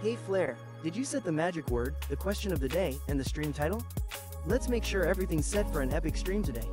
Hey Phlare, did you set the magic word, the question of the day, and the stream title? Let's make sure everything's set for an epic stream today.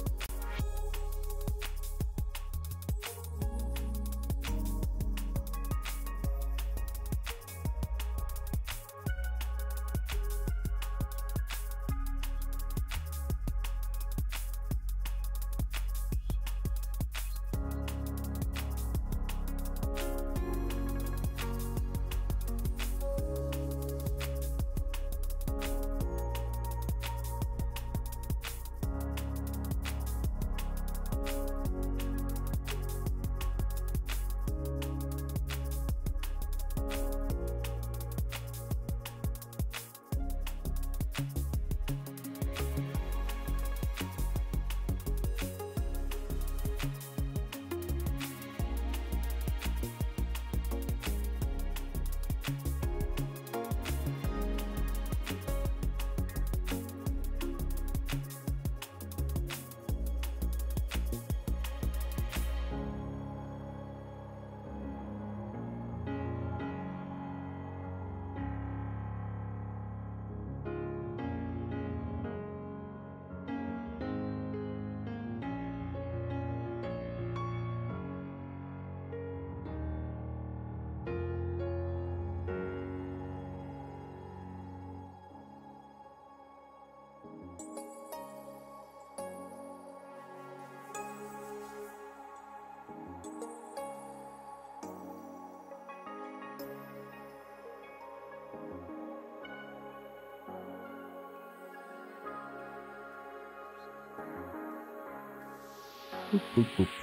Let's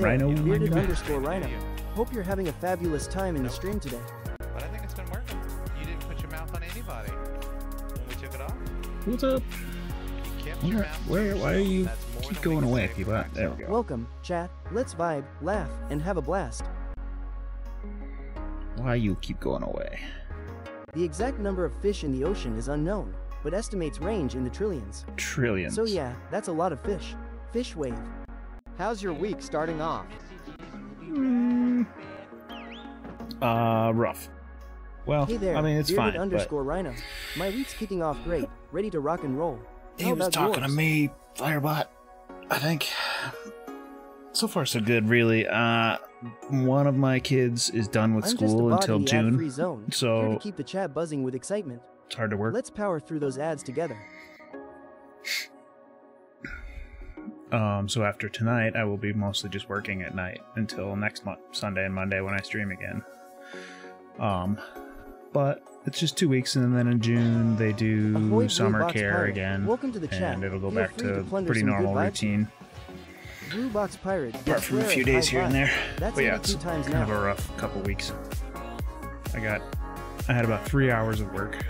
there, Rhino? bearded underscore Rhino. Hope you're having a fabulous time in the stream today. But I think it's been working. You didn't put your mouth on anybody when we took it off. What's up? You kept Where- your mouth where- why are you keep going away, say for P-Bot? There we go. Welcome, chat. Let's vibe, laugh, and have a blast. Why you keep going away? The exact number of fish in the ocean is unknown, but estimates range in the trillions. Trillions. So yeah, that's a lot of fish. Fish wave. How's your week starting off? Mm, uh, rough. Well, Hey there, I mean, it's fine. underscore Rhino. My week's kicking off great, ready to rock and roll. But How he was talking yours? to me, Firebot. I think. So far, so good, really. Uh, one of my kids is done with I'm school until in the ad-free June. zone, so- keep the chat buzzing with excitement. It's hard to work. Let's power through those ads together. Um, so after tonight, I will be mostly just working at night until next month, Sunday and Monday when I stream again. Um, but it's just two weeks, and then in June they do Blue summer care Pirate. again, Welcome to the chat. and it'll go Feel back to to pretty normal routine. Blue Box Pirate. Apart from a few days here and there. That's But yeah, it's times kind of a rough couple weeks. I got, I had about three hours of work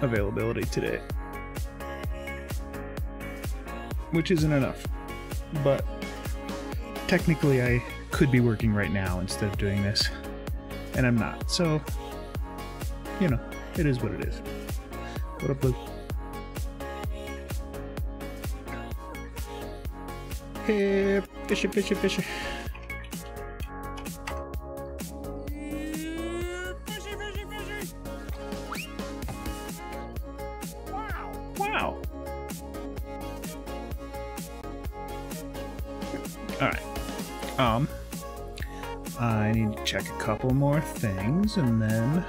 availability today, which isn't enough. But technically, I could be working right now instead of doing this, and I'm not. So, you know, it is what it is. What up, Blue? Hey, fishy, fishy, fishy. Couple more things and then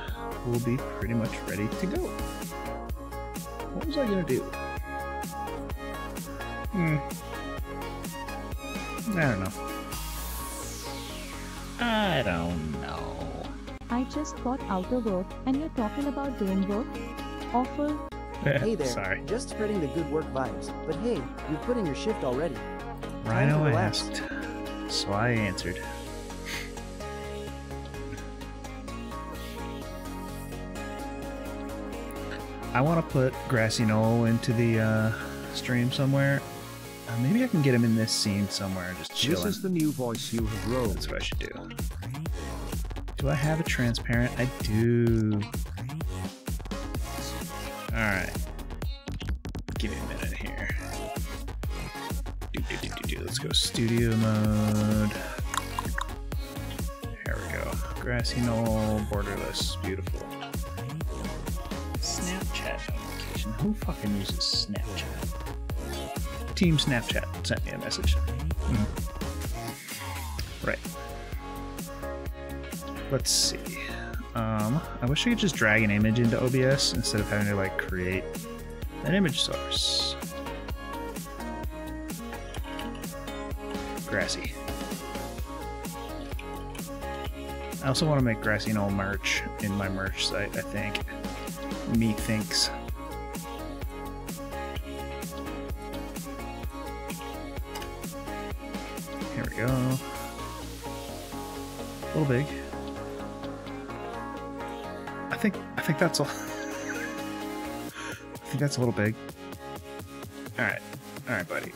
we'll be pretty much ready to go. What was I gonna do? Hmm. I don't know. I don't know. I just got out of work and you're talking about doing work? Awful. Hey there. Sorry. Just spreading the good work vibes. But hey, you put in your shift already. Rhino asked, so I answered. I want to put Grassy Knoll into the uh, stream somewhere. Uh, maybe I can get him in this scene somewhere, just This is the new voice you have rolled. That's what I should do. Do I have a transparent? I do. Alright. Give me a minute here. Do, do, do. Let's go studio mode. There we go. Grassy knoll, borderless, beautiful. Who fucking uses Snapchat? Team Snapchat sent me a message. Hmm. Right. Let's see. Um, I wish I could just drag an image into OBS instead of having to like create an image source. Grassy. I also want to make Grassy Knoll merch in my merch site, I think. Me thinks. Big. I think I think that's all. I think that's a little big. All right, all right, buddy.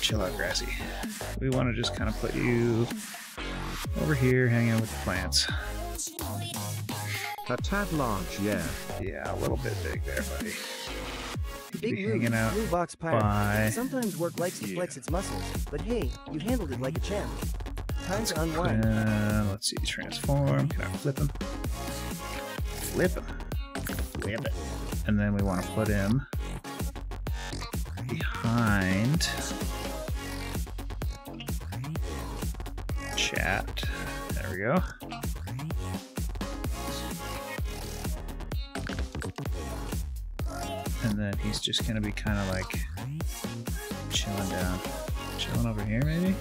Chill out, Grassy. We want to just kind of put you over here, hanging out with the plants. A tad large, yeah. Yeah, a little bit big there, buddy. Big be move, hanging out Blue Box Pirate. by. Sometimes work likes to flex its muscles, but hey, you handled it like a champ. Time to unwind. Uh, let's see, transform. Can I flip him? Flip him. Flip it. And then we want to put him behind chat. There we go. And then he's just gonna be kind of like chilling down, chilling over here, maybe.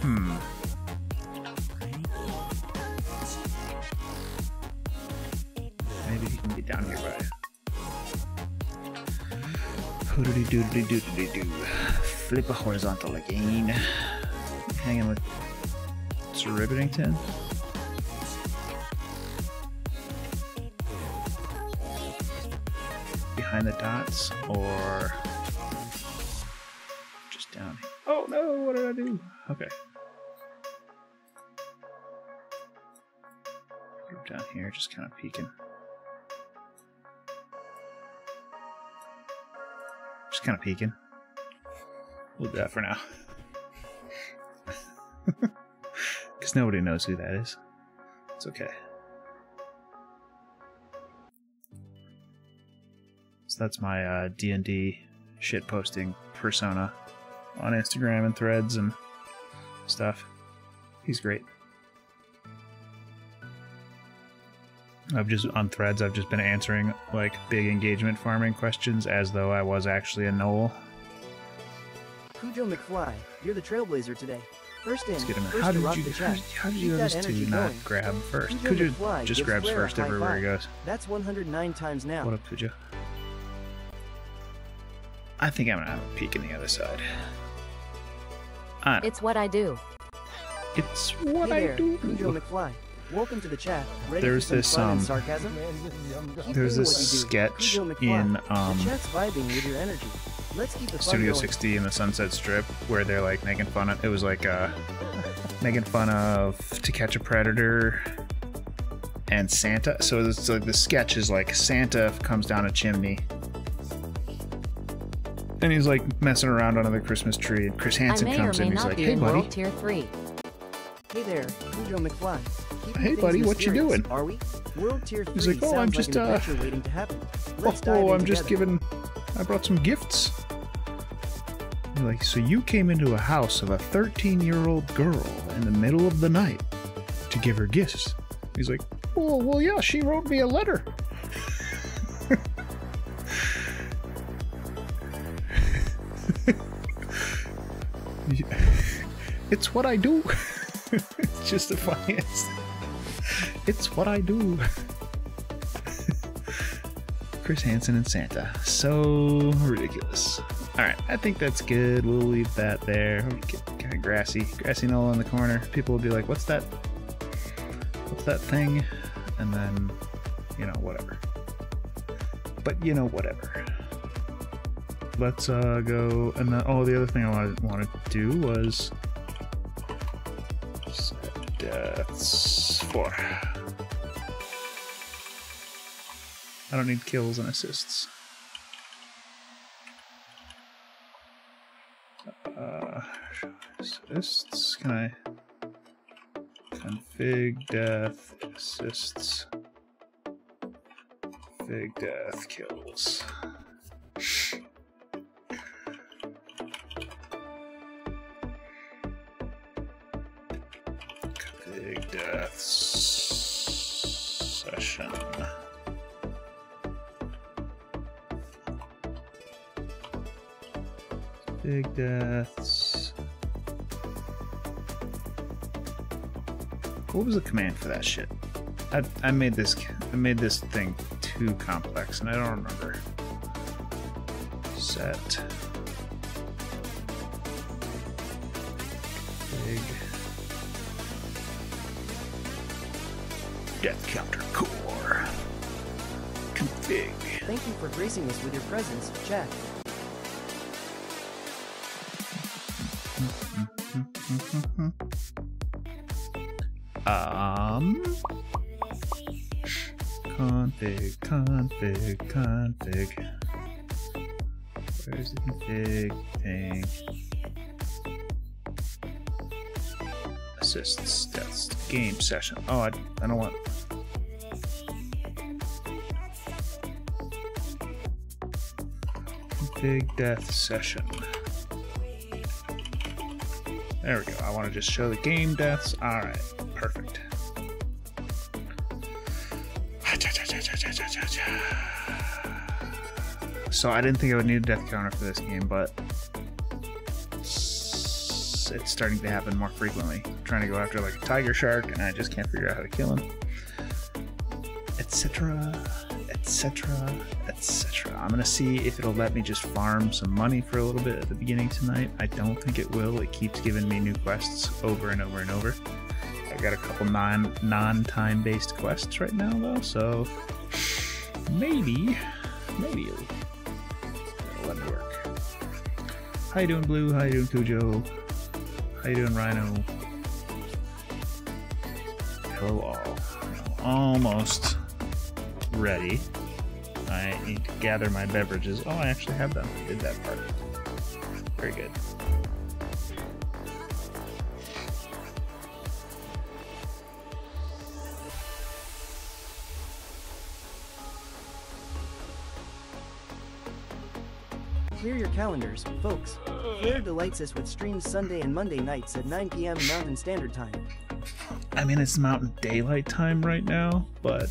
Hmm. Maybe he can get down here by. Hoodity doodly doodly doo. Flip a horizontal again. Hanging with Sir Ribbitington. Behind the dots or just down. here. Oh no, what did I do? Okay. Down here, just kind of peeking. Just kind of peeking. We'll do that for now. Because nobody knows who that is. It's okay. That's my uh, D&D shit posting persona on Instagram and threads and stuff. He's great. I've just on threads I've just been answering like big engagement farming questions as though I was actually a gnoll. Cujo McFly, you're the trailblazer today. First in, Let's get him. first How did you the how, did you notice to not going. grab first? Cujo Cujo just grabs first everywhere he goes. That's 109 times now. What up, Cujo? I think I'm gonna have a peek in the other side. It's what I do. it's what hey I do. Cujo McFly. Welcome to the chat. Ready There's this, um, sarcasm? There's this what you do. sketch in um, vibing with your energy. Let's keep the Studio going. 60 in the Sunset Strip where they're like making fun of it was like uh making fun of To Catch a Predator and Santa. So it's like the sketch is like Santa comes down a chimney and he's like messing around under the Christmas tree and Chris Hansen comes in he's like, "Hey buddy, Tier 3. Hey there, Cujo McFly. Keeping Hey, buddy, what you doing? Are we? World Tier 3 He's like, "Oh, I'm just, like uh, waiting to happen. Let's oh, I'm just giving I brought some gifts." He's like, "So you came into a house of a 13-year-old girl in the middle of the night to give her gifts?" He's like, "Oh, well, yeah, she wrote me a letter." it's what I do. it's just the funniest. It's what I do. Chris Hansen and Santa. So ridiculous. Alright, I think that's good. We'll leave that there. Kind of grassy. Grassy knoll in the corner. People will be like, what's that? What's that thing, and then, you know, whatever. But you know, whatever. Let's uh, go, and then, oh, the other thing I wanted, wanted do was set deaths for. I don't need kills and assists. Uh, assists, can I config death assists config death kills big deaths What was the command for that shit? I, I made this I made this thing too complex and I don't remember. Set big death counter core config. Thank you for gracing us with your presence, Jack. Config, config, config. Where's the config thing? Assists, deaths, game session. Oh, I, I don't want. Config death session. There we go. I want to just show the game deaths. All right, So I didn't think I would need a death counter for this game, but it's it's starting to happen more frequently. I'm trying to go after like a tiger shark, and I just can't figure out how to kill him, etc., etc., etc. I'm gonna see if it'll let me just farm some money for a little bit at the beginning tonight. I don't think it will. It keeps giving me new quests over and over and over. I got a couple non non time based quests right now though, so maybe maybe How you doing, Blue? How you doing, Cujo? How you doing, Rhino? Hello, all. Almost ready. I need to gather my beverages. Oh, I actually have them. I did that part. Very good. Calendars, folks. Phlare delights us with streams Sunday and Monday nights at 9 p.m. Mountain Standard Time. I mean, it's Mountain Daylight Time right now, but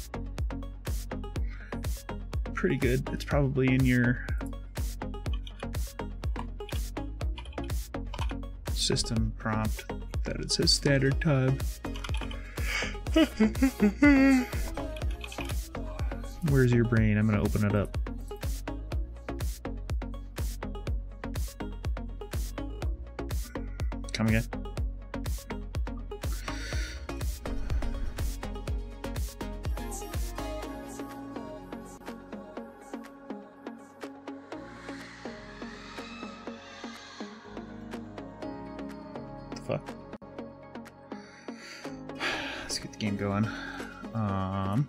pretty good. It's probably in your system prompt that it says standard time. Where's your brain? I'm gonna open it up. Come again. the fuck? Let's get the game going. Um,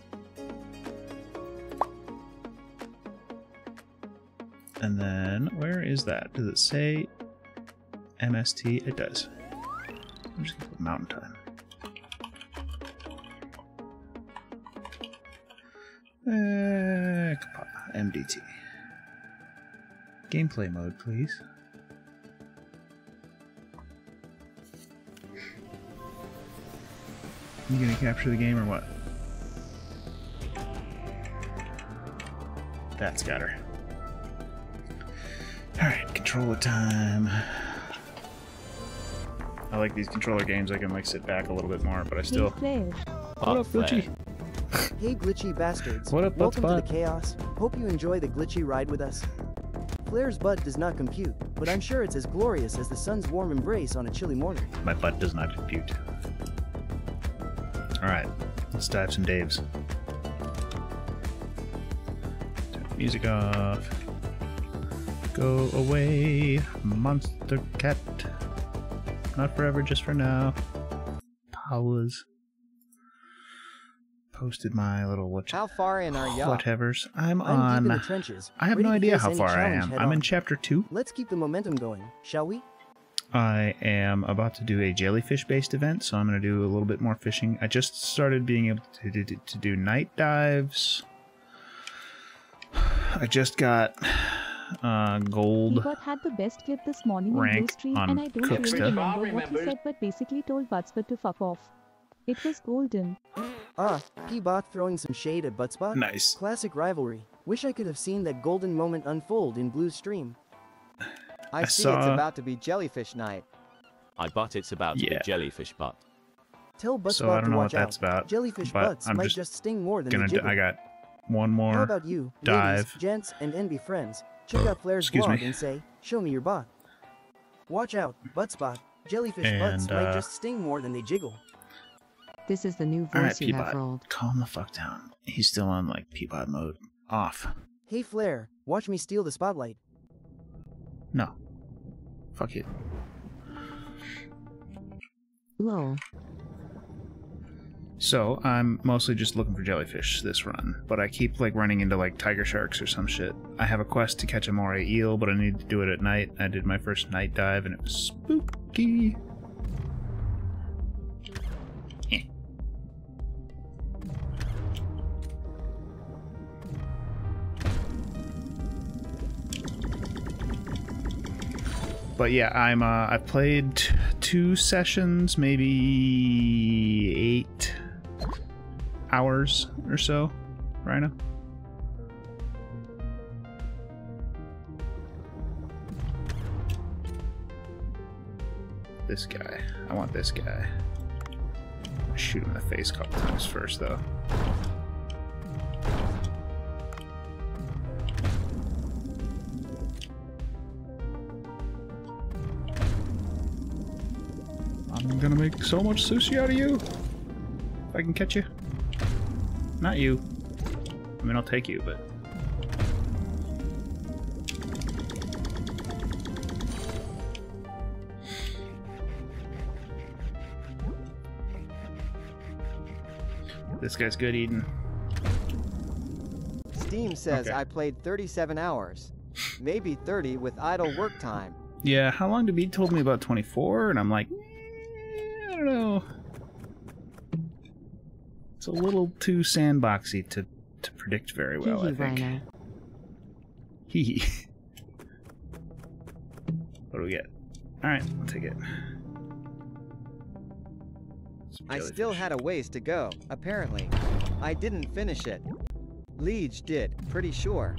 and then where is that? Does it say MST? It does. I'm just gonna put Mountain Time. Uh, MDT. Gameplay mode, please. You gonna capture the game or what? That's got her. Alright, controller time. I like these controller games. I can like sit back a little bit more, but I still. Hey Phlare, What up, Glitchy? Hey, glitchy bastards. What up, Welcome Butt to the chaos. Hope you enjoy the glitchy ride with us. Phlare's butt does not compute, but I'm sure it's as glorious as the sun's warm embrace on a chilly morning. My butt does not compute. Alright. Let's dive some Daves. Turn the music off. Go away, monster cat. Not forever, just for now. Powers. Posted my little what How far in are y'all? whatevers. I'm, I'm deep in the on. trenches. I have no idea how far I am. I'm in chapter two. Let's keep the momentum going, shall we? I am about to do a jellyfish based event, so I'm going to do a little bit more fishing. I just started being able to, to, to do night dives. I just got uh, gold. Ebot had the best clip this morning in Blue Stream and I don't cook really remember what he said but basically told Butspot to fuck off. It was golden. Ah, P-Bot throwing some shade at Buttspot? Nice. Classic rivalry. Wish I could have seen that golden moment unfold in Blue stream. I, I see saw- it's about to be jellyfish night. I bet it's about to be jellyfish butt. Tell Buttspot So I don't to know what watch that's out. about, Jellyfish but butts I'm might just just sting more than Gonna they do. I got one more. How about you, dive. ladies, gents, and envy friends? Check out Phlare's Excuse blog me. and say, "Show me your bot." Watch out, butt spot. Jellyfish butts And, might uh, just sting more than they jiggle. This is the new All right, voice you have rolled. Calm the fuck down. He's still on like Peapod mode. Off. Hey Flair, watch me steal the spotlight. No. Fuck it. Lol. So I'm mostly just looking for jellyfish this run, but I keep like running into like tiger sharks or some shit. I have a quest to catch a moray eel, but I need to do it at night. I did my first night dive and it was spooky. But yeah, I'm uh, I've played two sessions, maybe eight hours or so, Rhino. This guy. I want this guy. Shoot him in the face a couple times first, though. I'm gonna make so much sushi out of you. If I can catch you. Not you. I mean, I'll take you, but. This guy's good eating. Steam says Okay. I played 37 hours. Maybe 30 with idle work time. Yeah, how long to be told me about 24, and I'm like, eh, I don't know. It's a little too sandboxy to, to predict very well, I Hee hee, think. Rhino. Hee hee. What do we get? Alright, I'll take it. I still had a ways to go, apparently. I didn't finish it. Liege did, pretty sure.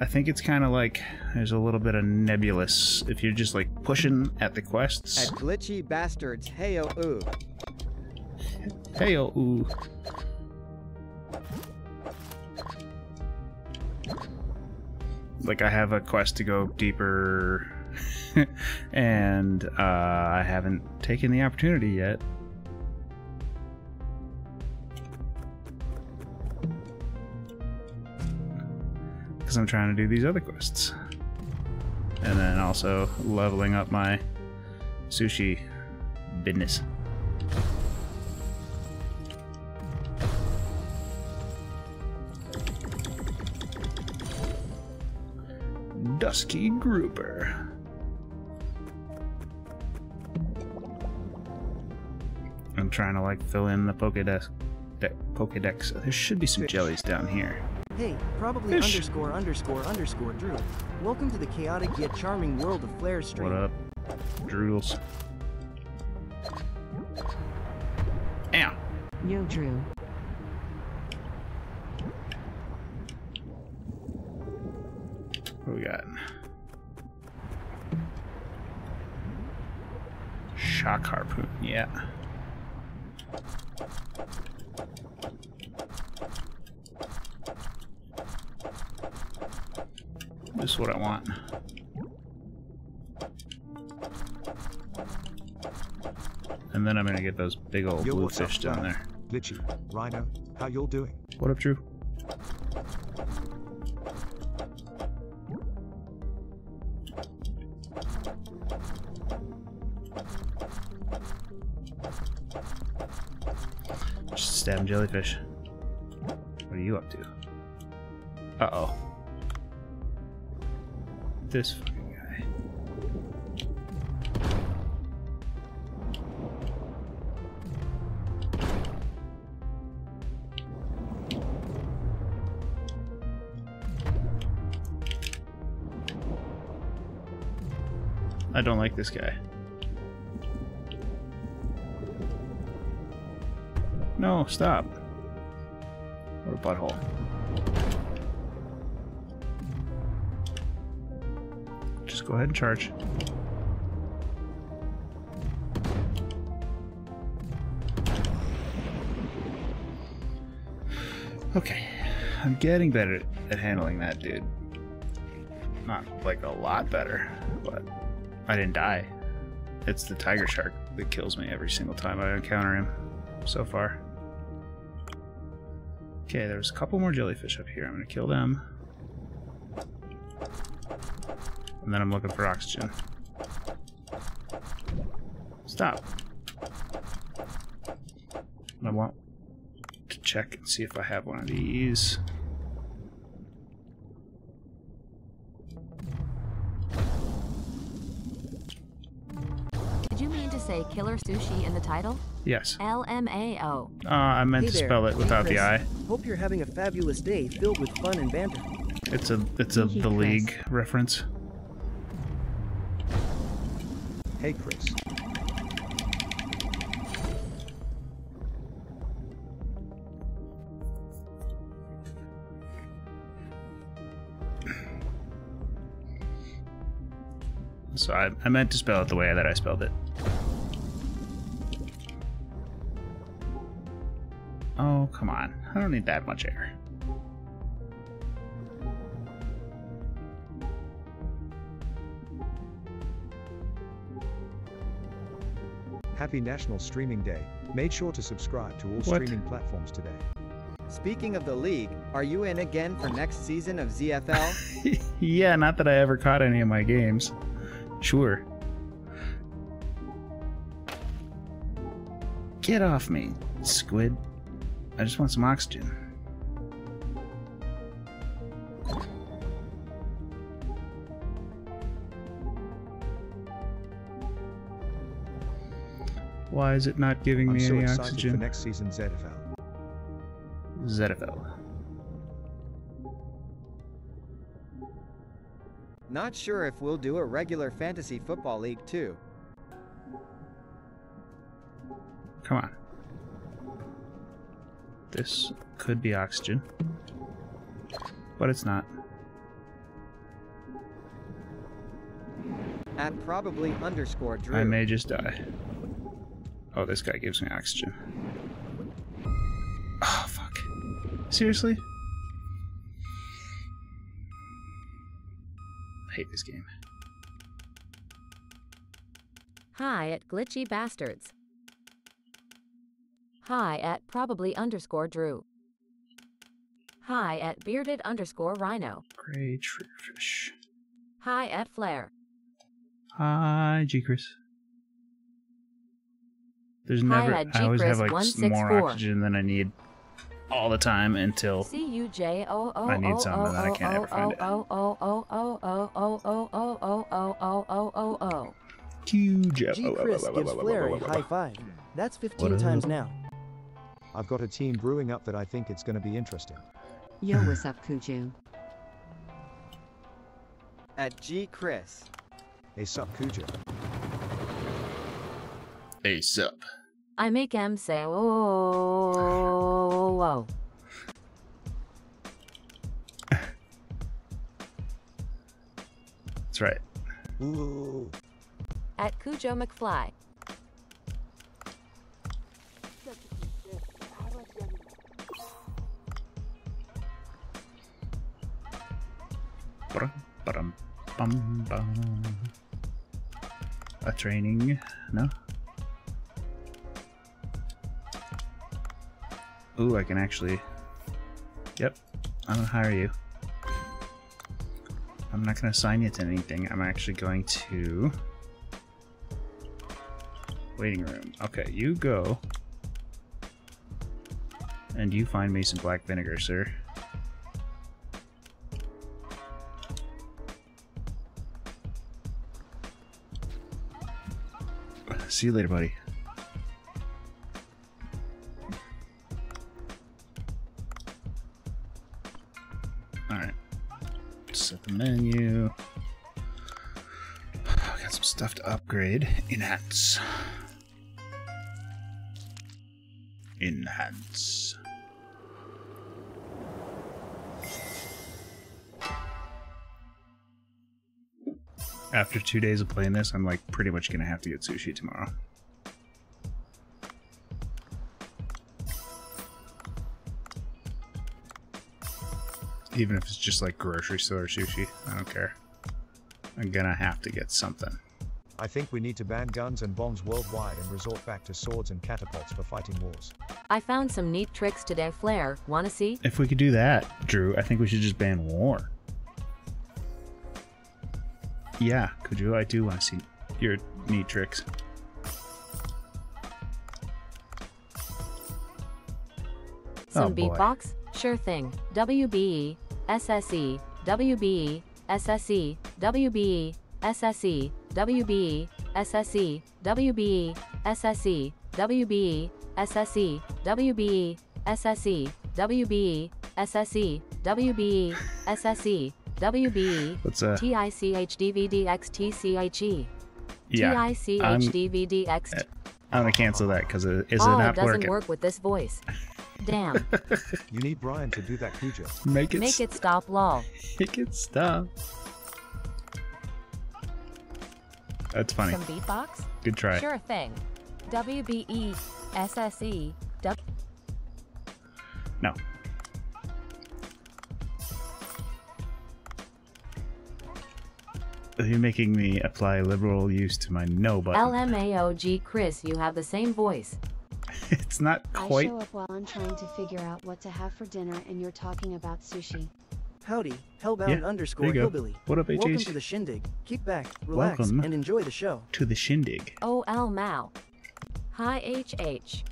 I think it's kind of like there's a little bit of nebulous if you're just like pushing at the quests. At glitchy bastards, heyo ooh. Hey, oh, ooh. Like I have a quest to go deeper, and uh, I haven't taken the opportunity yet. Because I'm trying to do these other quests. And then also leveling up my sushi business. Dusky Grouper. I'm trying to like fill in the Pokedex. De- Pokedex. There should be some jellies down here. Hey, probably Fish. underscore underscore underscore Drew. Welcome to the chaotic yet charming world of Phlare's stream. What up, Droodles? Ow! Yo, Drew. What we got? Shock harpoon. Yeah. This is what I want. And then I'm gonna get those big old Yo, blue what's up, fish down there. Glitchy, Rhino, how y'all doing? What up, Drew? Just stab jellyfish. What are you up to? Uh oh. This fucking guy. I don't like this guy. No, stop. What a butthole. Go ahead and charge. Okay. I'm getting better at- handling that dude. Not like a lot better, but I didn't die. It's the tiger shark that kills me every single time I encounter him so far. Okay, there's a couple more jellyfish up here. I'm gonna kill them. And then I'm looking for oxygen. Stop. I want to check and see if I have one of these. Did you mean to say killer sushi in the title? Yes. LMAO. Uh, I meant Hey to there, spell it without Chris. the I. Hope you're having a fabulous day filled with fun and banter. It's a it's a Hee hee, the Chris. league reference. Hey Chris. So I, I meant to spell it the way that I spelled it. Oh, come on. I don't need that much air. Happy National Streaming Day. Made sure to subscribe to all What? streaming platforms today. Speaking of the league, are you in again for next season of ZFL? yeah, not that I ever caught any of my games. Sure. Get off me, squid. I just want some oxygen. Why is it not giving I'm me so any excited for oxygen? next season ZFL. Zetafel. Not sure if we'll do a regular fantasy football league too. Come on. This could be oxygen. But it's not. At probably underscore Drew. I may just die. Oh, this guy gives me oxygen. Oh, fuck. Seriously? I hate this game. Hi at Glitchy Bastards. Hi at probably underscore Drew. Hi at bearded underscore Rhino. Gray triggerfish. Hi at Phlare. Hi, G Chris. There's never. I always have like more oxygen than I need all the time until I need some and I can't ever find it. QJ. That's 15 times now. I've got a team brewing up that I think it's going to be interesting. Yo, what's up, Kuju? At G Chris. Hey, sup, Kuju. Up. I make M say oh oh. That's right. Ooh. At Cujo McFly. Ba-dum, ba-dum, bum, bum. A training? No? Ooh, I can actually. Yep, I'm gonna hire you. I'm not gonna assign you to anything. I'm actually going to. Waiting room. Okay, you go. And you find me some black vinegar, sir. See you later, buddy. Enhance. Enhance. After two days of playing this, I'm like pretty much gonna have to get sushi tomorrow. Even if it's just like grocery store sushi, I don't care. I'm gonna have to get something. I think we need to ban guns and bombs worldwide and resort back to swords and catapults for fighting wars. I found some neat tricks today, Phlare. Wanna see? If we could do that, Drew, I think we should just ban war. Yeah, could you? I do want to see your neat tricks. Some Oh, boy. beatbox? Sure thing. WBE, SSE, WBE, SSE, WBE, SSE, WBE, SSE, WBE, SSE, WBE, SSE, WBE, SSE, WBE, SSE, WBE, SSE, WBE, Let's TICHDVDXTCHE, yeah, I'm, I'm gonna cancel that because it is Oh, it not doesn't working. work with this voice. Damn. You need Brian to do that, Cujo. Make it, Make it stop, lol. make it stop. That's funny. Some beatbox? Good try. Sure thing. WBE, SSE, W. No. You're making me apply liberal use to my no button. LMAOG Chris, you have the same voice. It's not quite. I show up while I'm trying to figure out what to have for dinner and you're talking about sushi. Howdy, Hellbound Yeah, underscore there you go. Hillbilly. What up, Welcome to the shindig. Kick back, relax, Welcome. and enjoy the show. to the shindig. OL Mao. Hi HH.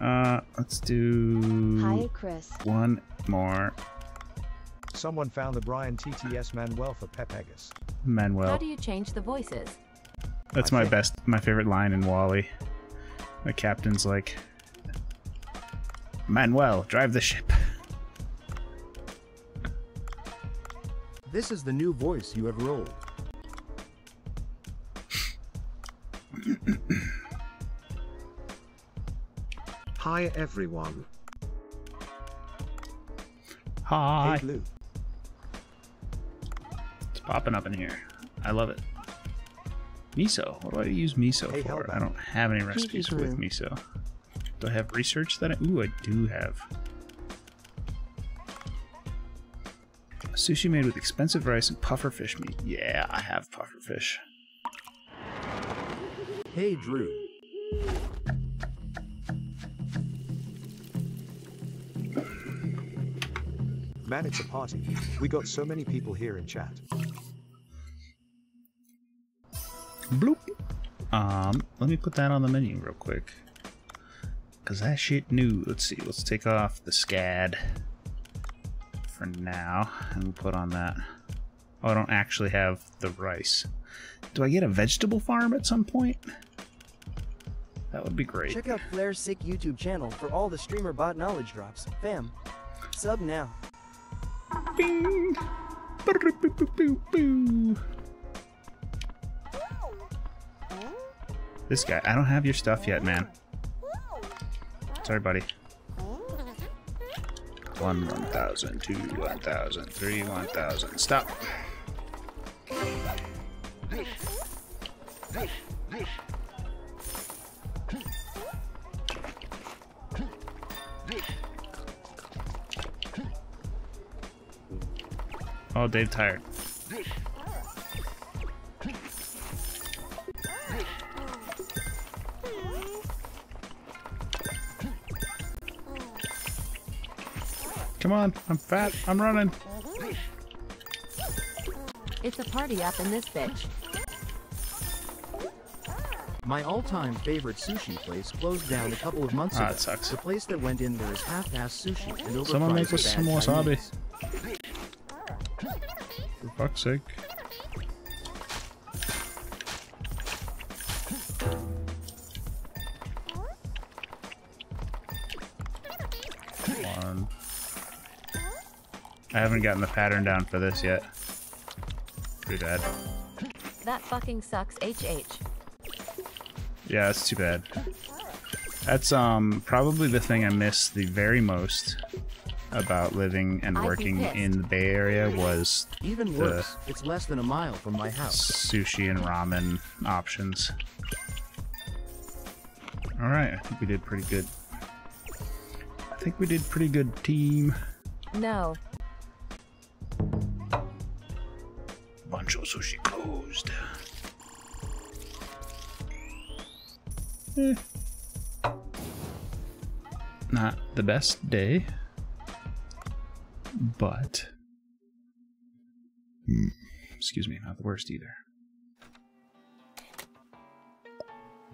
Uh, let's do Hi, Chris. one more. Someone found the Brian TTS Manuel for Pepegus. How Manuel. do you change the voices? That's I my think- best, my favorite line in Wally. The captain's like, Manuel, drive the ship. This is the new voice you have rolled. Hi everyone. Hi. Hey Blue. It's popping up in here. I love it. Miso. What do I use miso Hey, for? I don't have any recipes with miso. Do I have research that I... Ooh, I do have. Sushi made with expensive rice and puffer fish meat. Yeah, I have puffer fish. Hey Drew. Man, it's a party. We got so many people here in chat. Bloop. Um, let me put that on the menu real quick. Cause that shit new. Let's see. Let's take off the SCAD for now, and we'll put on that. Oh, I don't actually have the rice. Do I get a vegetable farm at some point? That would be great. Check out Phlare's sick YouTube channel for all the streamer bot knowledge drops. Fam. Sub now. Bing. This guy, I don't have your stuff yet, man. Sorry, buddy. 1, 1,000, 2, 1,000, 3, 1,000. Stop. Oh, Dave tired. Come on, I'm fat. I'm running. It's a party up in this bitch. My all-time favorite sushi place closed down a couple of months Ah, ago. it sucks. The place that went in there is half-assed sushi and overpriced Someone make us some wasabi. Chinese. For fuck's sake. Haven't gotten the pattern down for this yet. Pretty bad. That fucking sucks, HH. Yeah, that's too bad. That's um probably the thing I miss the very most about living and working in the Bay Area was Even the worse, it's less than a mile from my house. sushi and ramen options. All right, I think we did pretty good. I think we did pretty good, team. No. Best day, but Hmm, excuse me, not the worst either.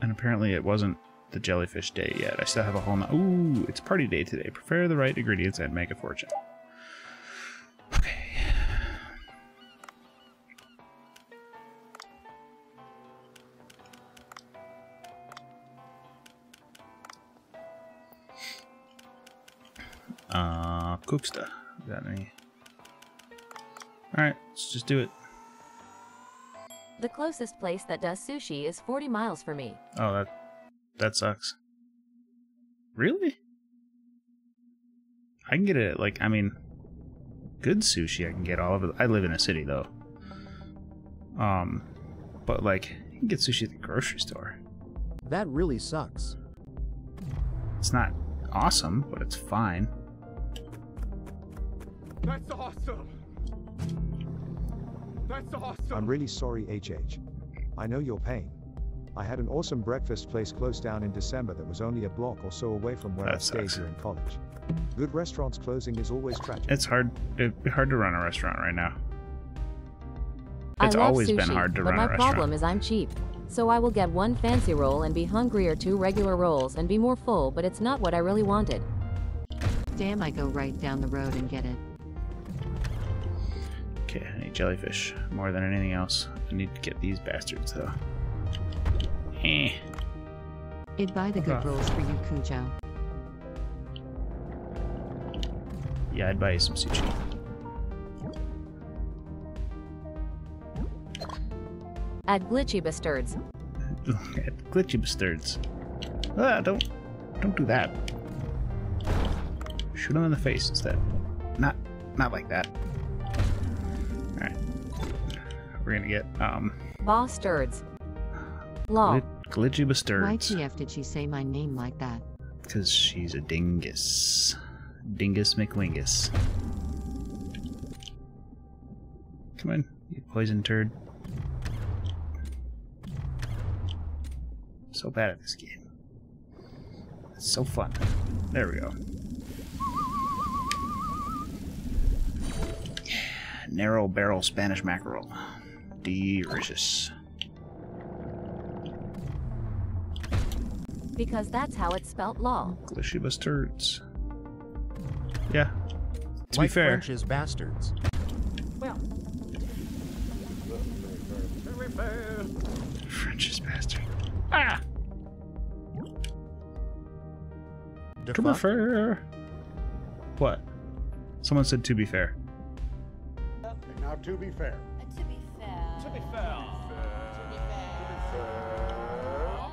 And apparently, it wasn't the jellyfish day yet. I still have a whole. No- Ooh, it's party day today. Prepare the right ingredients and make a fortune. Cooksta. Got any? Alright, let's just do it. The closest place that does sushi is 40 miles for me. Oh, that that sucks. Really? I can get it. Like, I mean, good sushi. I can get all over. I live in a city though. Um, but like, you can get sushi at the grocery store. That really sucks. It's not awesome, but it's fine. That's awesome. That's awesome. I'm really sorry, HH. I know your pain. I had an awesome breakfast place close down in December that was only a block or so away from where That I stayed sucks. in college. Good restaurants closing is always tragic. It's hard. It'd be hard to run a restaurant right now. I It's love always sushi, been hard to but run my a restaurant. problem is I'm cheap. So I will get one fancy roll and be hungry or two regular rolls and be more full, but it's not what I really wanted. Damn, I go right down the road and get it. Okay, I need jellyfish more than anything else. I need to get these bastards though. Eh. I'd buy the good Okay. rolls for you, Cujo. Yeah, I'd buy you some sushi. At glitchy bastards. At Glitchy bastards. Ah, don't, don't do that. Shoot him in the face instead. Not, not like that. All right. We're gonna get um Bastards. Law. glit- glitchy Why bastards TF did she say my name like that? because she's a dingus. Dingus McWingus. Come on, you poison turd. So bad at this game. It's so fun. There we go. Narrow barrel Spanish mackerel. Delicious. Because that's how it's spelt law. Glitchy bastards. Yeah. To like be fair, French is bastards. French's bastard. Ah! The To be fuck? fair. What? Someone said to be fair. Now, to be fair. Be fair. To be fair.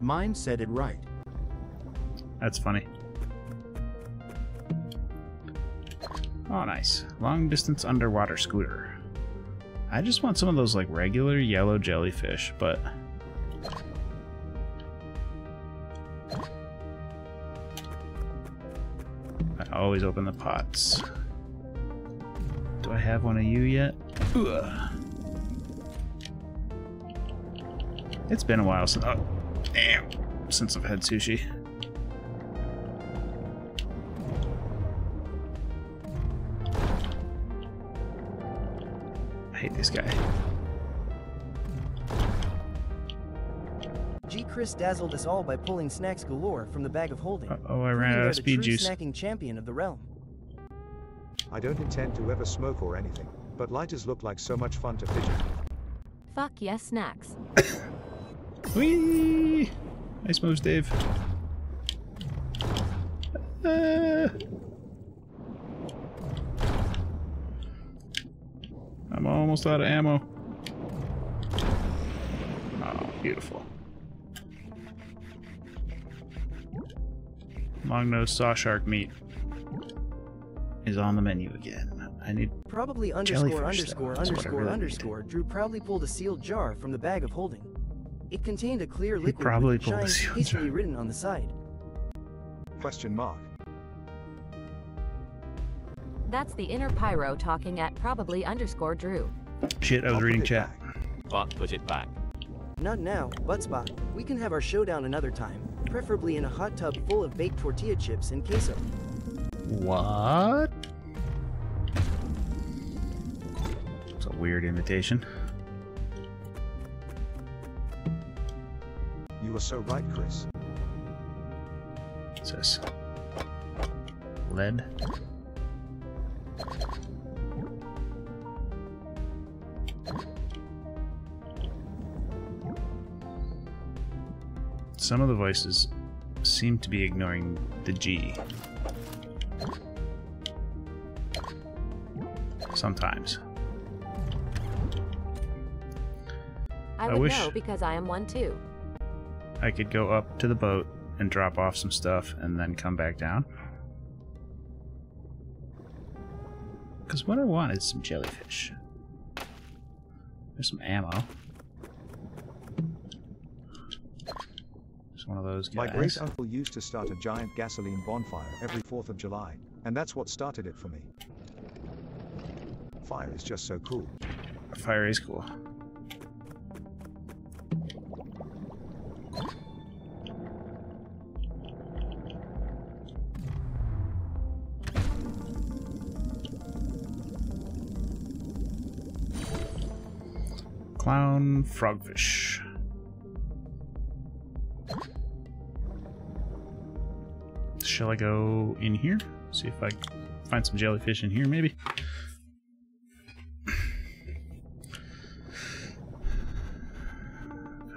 Mine said it right. That's funny. Oh, nice. Long distance underwater scooter. I just want some of those like regular yellow jellyfish, but. I always open the pots. Do I have one of you yet? Ugh. It's been a while since... Oh, damn. Since I've had sushi. I hate this guy. G. Chris dazzled us all by pulling snacks galore from the bag of holding. Uh oh, I ran out of speed juice. snacking champion of the realm. I don't intend to ever smoke or anything, but lighters look like so much fun to fidget. Fuck yes, snacks. Whee! Nice moves, Dave. Uh, I'm almost out of ammo. Oh, beautiful. Long nose saw shark meat is on the menu again. I need Probably underscore Jellyfish, though. underscore underscore need. underscore Drew proudly pulled a sealed jar from the bag of holding. It contained a clear liquid probably with pulled shines hastily written on the side. Question mark. That's the inner pyro talking at probably underscore Drew. shit. I was I'll reading chat. back. But put it back. Not now, but spot. We can have our showdown another time, preferably in a hot tub full of baked tortilla chips and queso. What? It's a weird invitation. You are so right, Chris. What's this? Lead. Some of the voices seem to be ignoring the G. Sometimes. I I would wish- know because I am one too. I could go up to the boat and drop off some stuff and then come back down. Because what I want is some jellyfish. There's some ammo. There's one of those guys. My great uncle used to start a giant gasoline bonfire every 4th of July, and that's what started it for me. Fire is just so cool. Fire is cool. Clown frogfish. Shall I go in here? See if I find some jellyfish in here, maybe.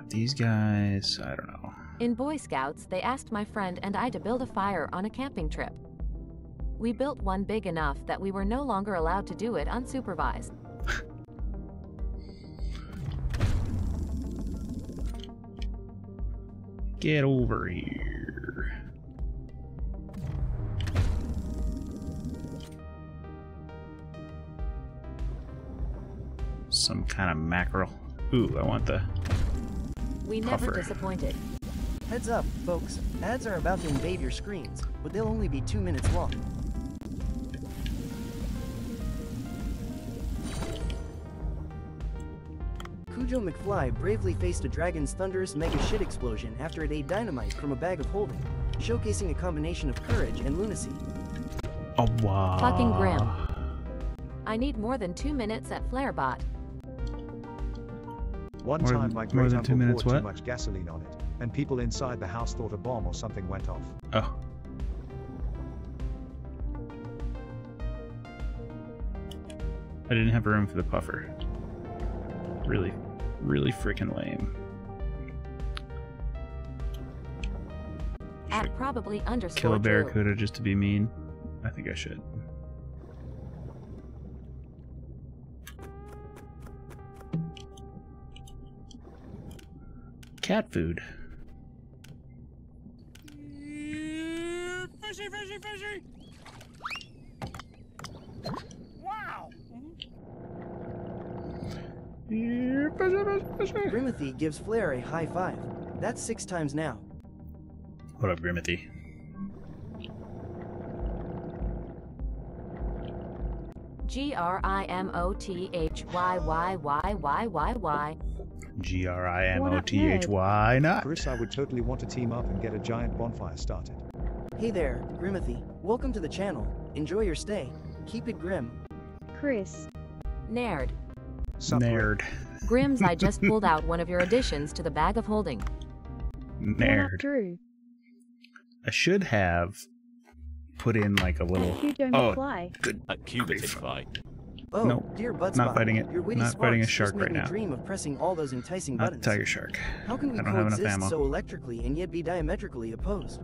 These guys, I don't know. In Boy Scouts, they asked my friend and I to build a fire on a camping trip. We built one big enough that we were no longer allowed to do it unsupervised. Get over here. Some kind of mackerel. Ooh, I want the. We never Puffer. disappointed. Heads up, folks. Ads are about to invade your screens, but they'll only be two minutes long. Cujo McFly bravely faced a dragon's thunderous mega shit explosion after it ate dynamite from a bag of holding, showcasing a combination of courage and lunacy. Oh, wow. Fucking grim. I need more than two minutes at Flarebot. One More time than- my great uncle minutes poured what? too much gasoline on it, and people inside the house thought a bomb or something went off. Oh. I didn't have room for the puffer. Really, really freaking lame. At probably underscore Kill a Drew. barracuda just to be mean. I think I should. Cat food. Fishy, fishy, fishy! Wow! Grimothy gives Phlare a high five. That's six times now. What up, Grimothy? G R I M O T H Y Y Y Y Y Y. G R I M O T H Y not. Chris, I would totally want to team up and get a giant bonfire started. Hey there, Grimothy. Welcome to the channel. Enjoy your stay. Keep it grim. Chris, Naird. Nerd. Grims, I just pulled out one of your additions to the bag of holding. Nerd. Drew. I should have put in like a little. Hugo Oh, McFly. good. A cubited fight. Oh, No, dear Buttsbot, not fighting it. Your witty Not fighting a shark right me now. dream of pressing all those enticing Not the buttons. tiger shark. How can we I don't have enough coexist ammo. so electrically and yet be diametrically opposed?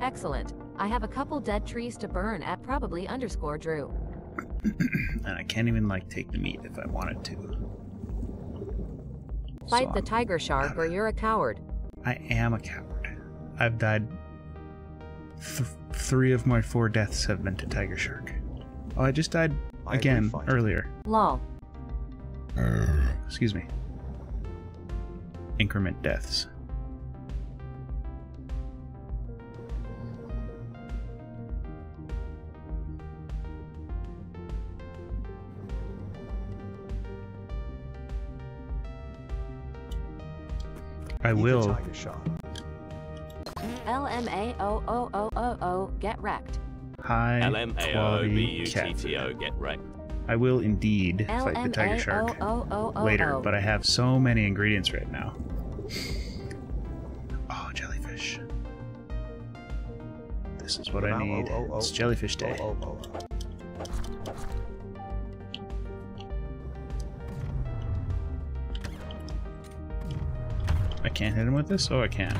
Excellent. I have a couple dead trees to burn at probably underscore Drew. and I can't even like take the meat if I wanted to. Fight So the I'm- tiger shark or you're a coward. I am a coward. I've died. Th- three of my four deaths have been to tiger shark. Oh, I just died again earlier. Lol. Excuse me. Increment deaths. I Eat the will. tiger shot. LMAO get wrecked. High quality L-M-A-O-B-U-T-T-O, cat. get wrecked. I will indeed fight the tiger shark later, but I have so many ingredients right now. Oh, jellyfish. This is what I need. oh, oh, oh. It's jellyfish day. I can't hit him with this? Oh, I can.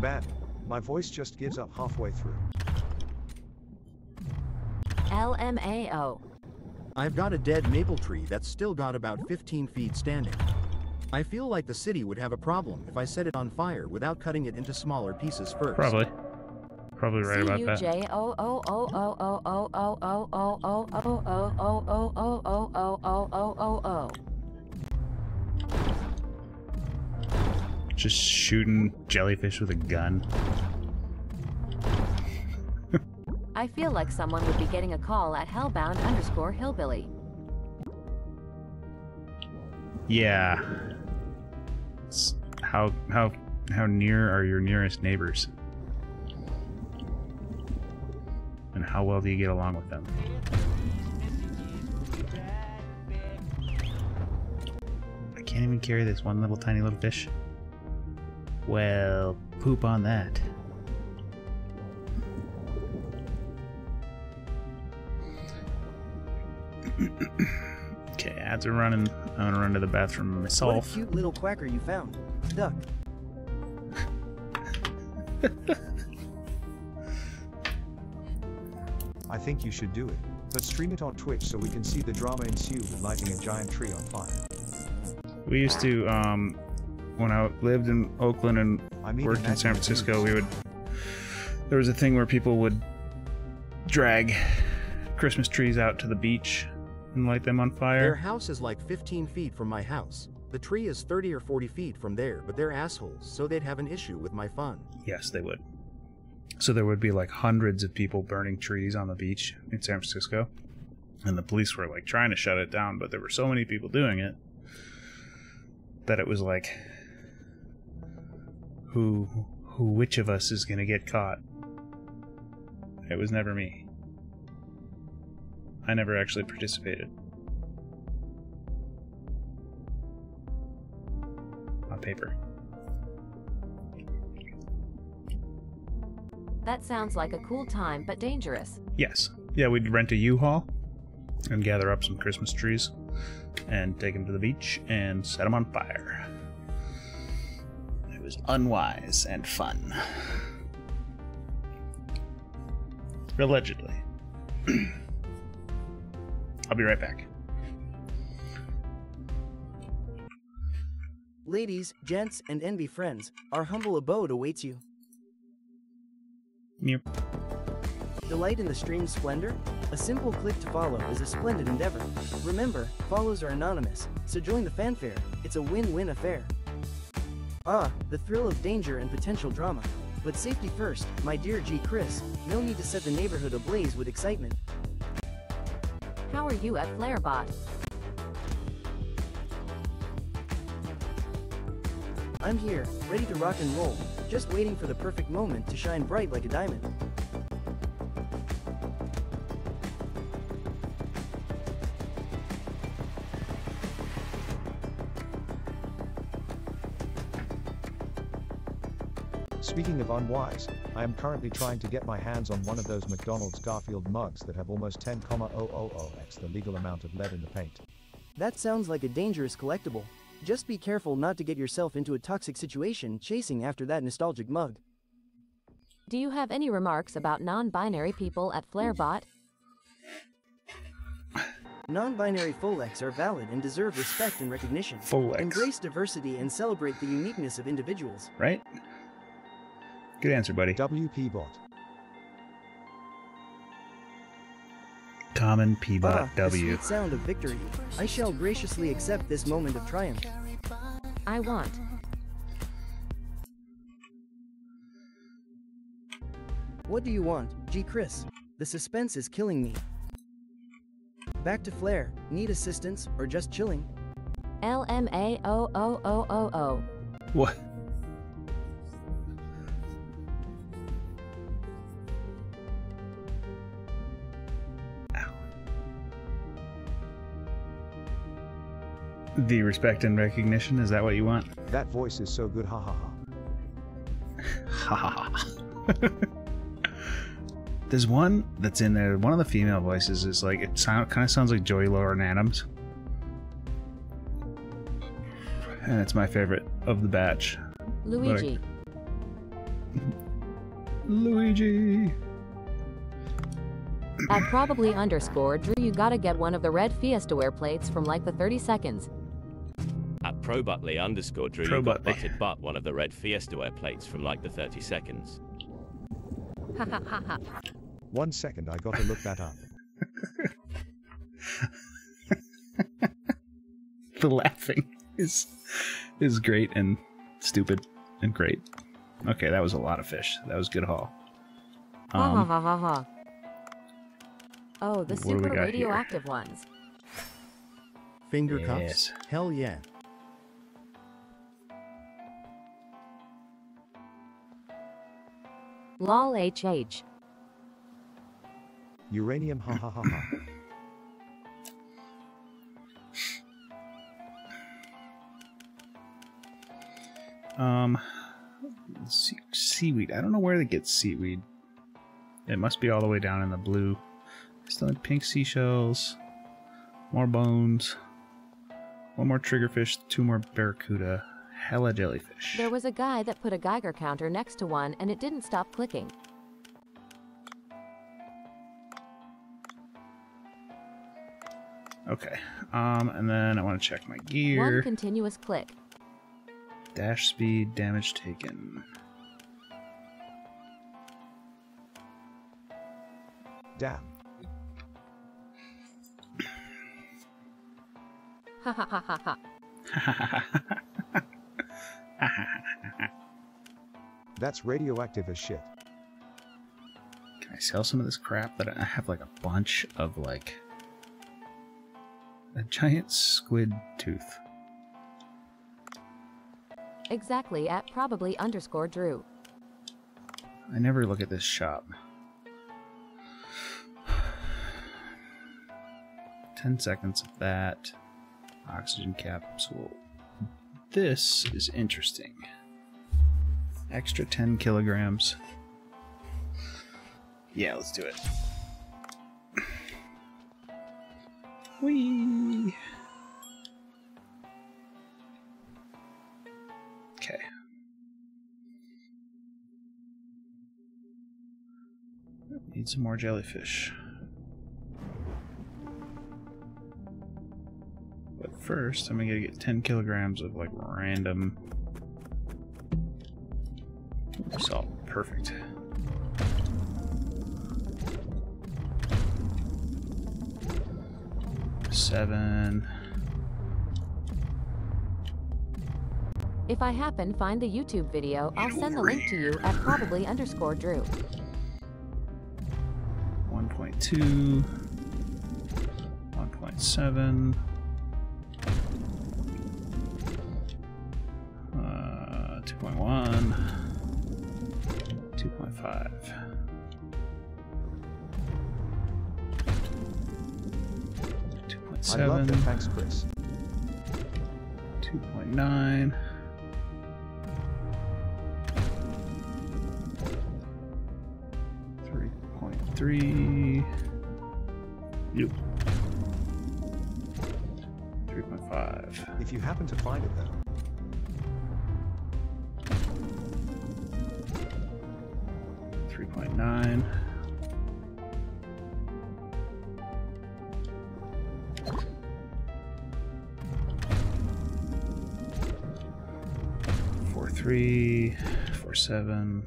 Bad. My voice just gives up halfway through. LMAO. I've got a dead maple tree that's still got about 15 feet standing. I feel like the city would have a problem if I set it on fire without cutting it into smaller pieces first. Probably. Probably right about that. Just shooting jellyfish with a gun. I feel like someone would be getting a call at hellbound underscore hillbilly. Yeah. How how how near are your nearest neighbors? And how well do you get along with them? I can't even carry this one little tiny little fish. Well, poop on that. okay, ads are running. I'm gonna run to the bathroom myself. What a cute little quacker you found. Duck. I think you should do it. But stream it on Twitch so we can see the drama ensue with lighting a giant tree on fire. We used to, um, when I lived in Oakland and I mean, worked in San Francisco, we would. There was a thing where people would drag Christmas trees out to the beach and light them on fire. Their house is like 15 feet from my house. The tree is 30 or 40 feet from there, but they're assholes, so they'd have an issue with my fun. Yes, they would. So there would be like hundreds of people burning trees on the beach in San Francisco. And the police were like trying to shut it down, but there were so many people doing it that it was like who who which of us is going to get caught? It was never me. I never actually participated. On paper. That sounds like a cool time, but dangerous. Yes. Yeah, we'd rent a U-Haul and gather up some Christmas trees and take them to the beach and set them on fire. It was unwise and fun. Allegedly. I'll be right back. Ladies, gents, and envy friends, our humble abode awaits you. Yep. Delight in the stream's splendor? A simple click to follow is a splendid endeavor. Remember, follows are anonymous, so join the fanfare. It's a win-win affair. Ah, the thrill of danger and potential drama. But safety first, my dear G. Chris. No need to set the neighborhood ablaze with excitement. How are you at Flarebot? I'm here, ready to rock and roll. Just waiting for the perfect moment to shine bright like a diamond. Speaking of unwise, I am currently trying to get my hands on one of those McDonald's Garfield mugs that have almost 10,000x the legal amount of lead in the paint. That sounds like a dangerous collectible. Just be careful not to get yourself into a toxic situation chasing after that nostalgic mug. Do you have any remarks about non-binary people at Flarebot? Non-binary Folex are valid and deserve respect and recognition. Folex. Embrace diversity and celebrate the uniqueness of individuals. Right? Good answer, buddy. WP bot. Common P-Bot Ah, the W. sweet sound of victory. I shall graciously accept this moment of triumph. I want. What do you want, G. Chris? The suspense is killing me. Back to Phlare, Need assistance or just chilling? L M A O O O O O. What? The respect and recognition, is that what you want? That voice is so good, ha ha ha. Ha ha ha. There's one that's in there. One of the female voices is like it sound kind of sounds like Joey Lauren Adams, and it's my favorite of the batch. Luigi. Luigi. At probably underscore Drew, you gotta get one of the red Fiesta wear plates from like the 30 seconds. At ProButley underscore Drew, Pro you got Butley. butted butt one of the red Fiesta wear plates from like the 30 seconds. Ha ha ha ha. One second, I got to look that up. The laughing is is great and stupid and great. Okay, that was a lot of fish. That was good haul. Ha ha Um, ha ha ha. Oh, the what do we super got here? radioactive ones. Finger Yes. cups? Hell yeah. Lol HH. Uranium, ha ha ha ha. Um, sea- seaweed. I don't know where they get seaweed. It must be all the way down in the blue. Still need pink seashells, more bones, one more triggerfish, two more barracuda, hella jellyfish. There was a guy that put a Geiger counter next to one and it didn't stop clicking. Okay. Um, and then I want to check my gear. One continuous click. Dash speed, damage taken. Damn. Ha ha ha ha ha. That's radioactive as shit. Can I sell some of this crap? That I have like a bunch of like a giant squid tooth. Exactly at probably underscore Drew. I never look at this shop. Ten seconds of that. Oxygen capsule. This is interesting. Extra 10 kilograms. Yeah, let's do it. Whee! Okay. Need some more jellyfish. But first, I'm gonna get 10 kilograms of like random salt. Perfect. Seven. If I happen find the YouTube video, I'll send the link to you at probably underscore Drew. 1.2. 1.7. 2.1. Two point five. Two point I love seven. that. Thanks, Chris. Two point nine. Three point three. Yep. Three point five. If you happen to find it though. Three, four seven,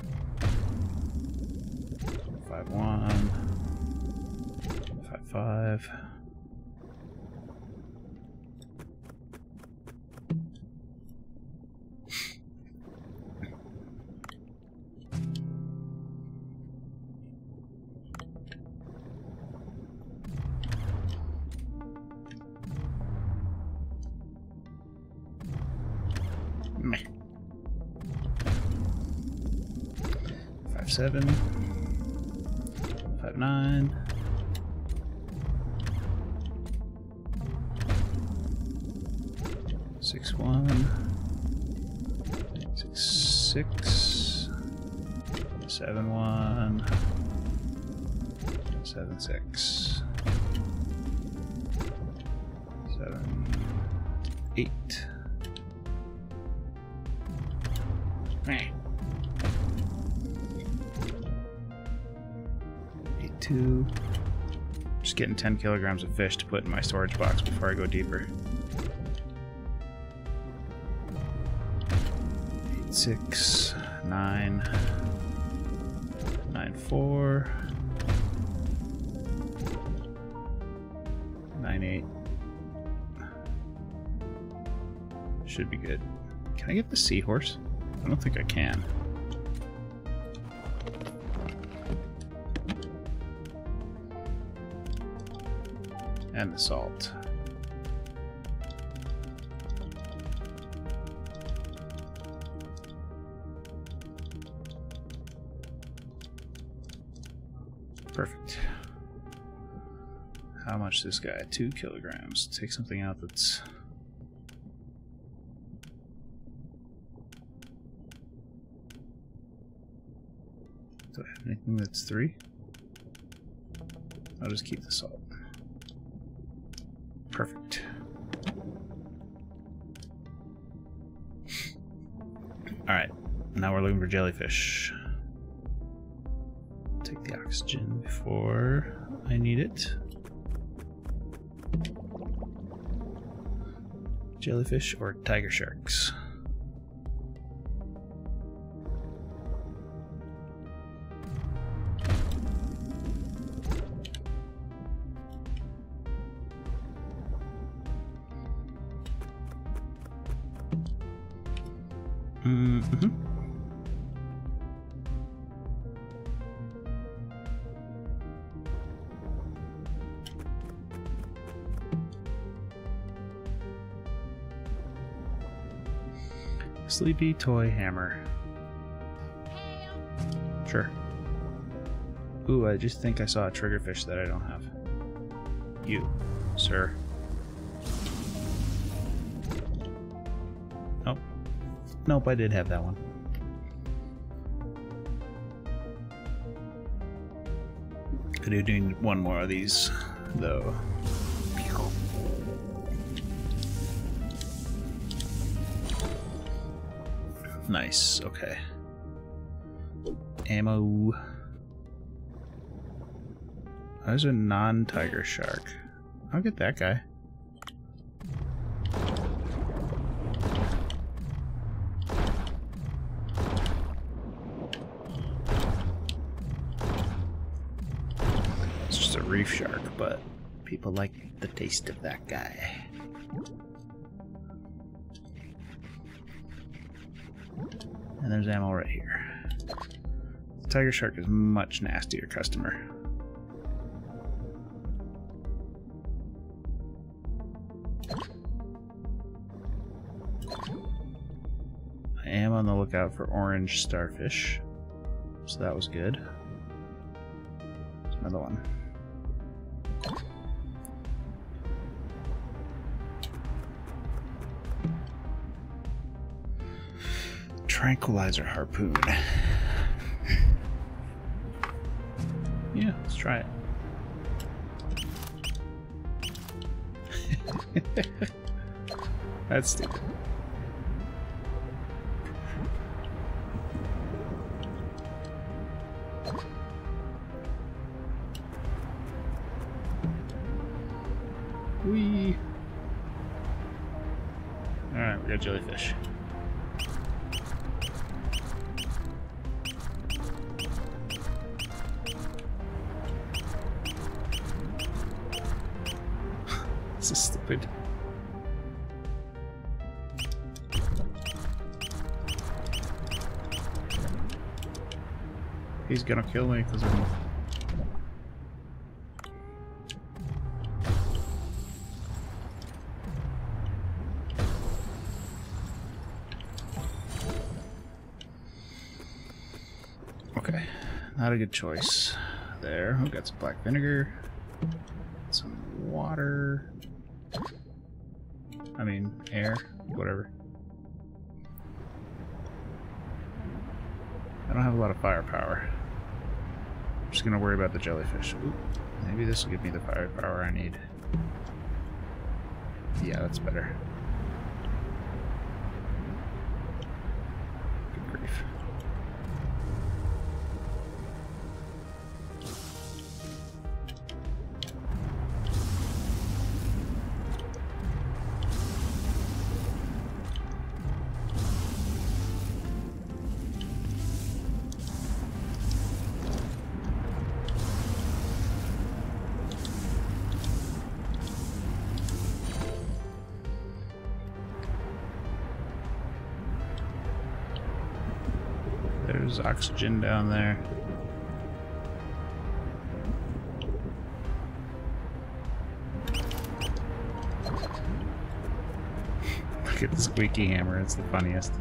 five one, five five. Seven. Five nine. Six one. Six six. Seven one. Seven six. Just getting 10 kilograms of fish to put in my storage box before I go deeper. Eight six nine nine four nine eight. Should be good. Can I get the seahorse? I don't think I can. Salt. Perfect. How much this guy? Two kilograms. Take something out that's Do I have anything that's three? I'll just keep the salt. Jellyfish. Take the oxygen before I need it. Jellyfish or tiger sharks? Sleepy toy hammer. Sure. Ooh, I just think I saw a triggerfish that I don't have. You, sir. Nope. Nope, I did have that one. I do need one more of these, though. Nice, okay. Ammo. There's a non-tiger shark. I'll get that guy. It's just a reef shark, but people like the taste of that guy. And there's ammo right here. The tiger shark is much nastier customer. I am on the lookout for orange starfish. So that was good. There's another one. Tranquilizer harpoon. Yeah, let's try it. That's stupid. Alright, we got jellyfish. Okay, not a good choice there. We got some black vinegar, some water. I mean, air, whatever. I don't have a lot of firepower. Just gonna worry about the jellyfish. Maybe this will give me the firepower I need. Yeah, that's better. Good grief. Oxygen down there. Look at the squeaky hammer, it's the funniest.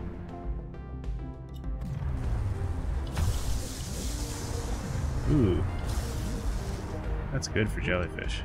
Ooh. That's good for jellyfish.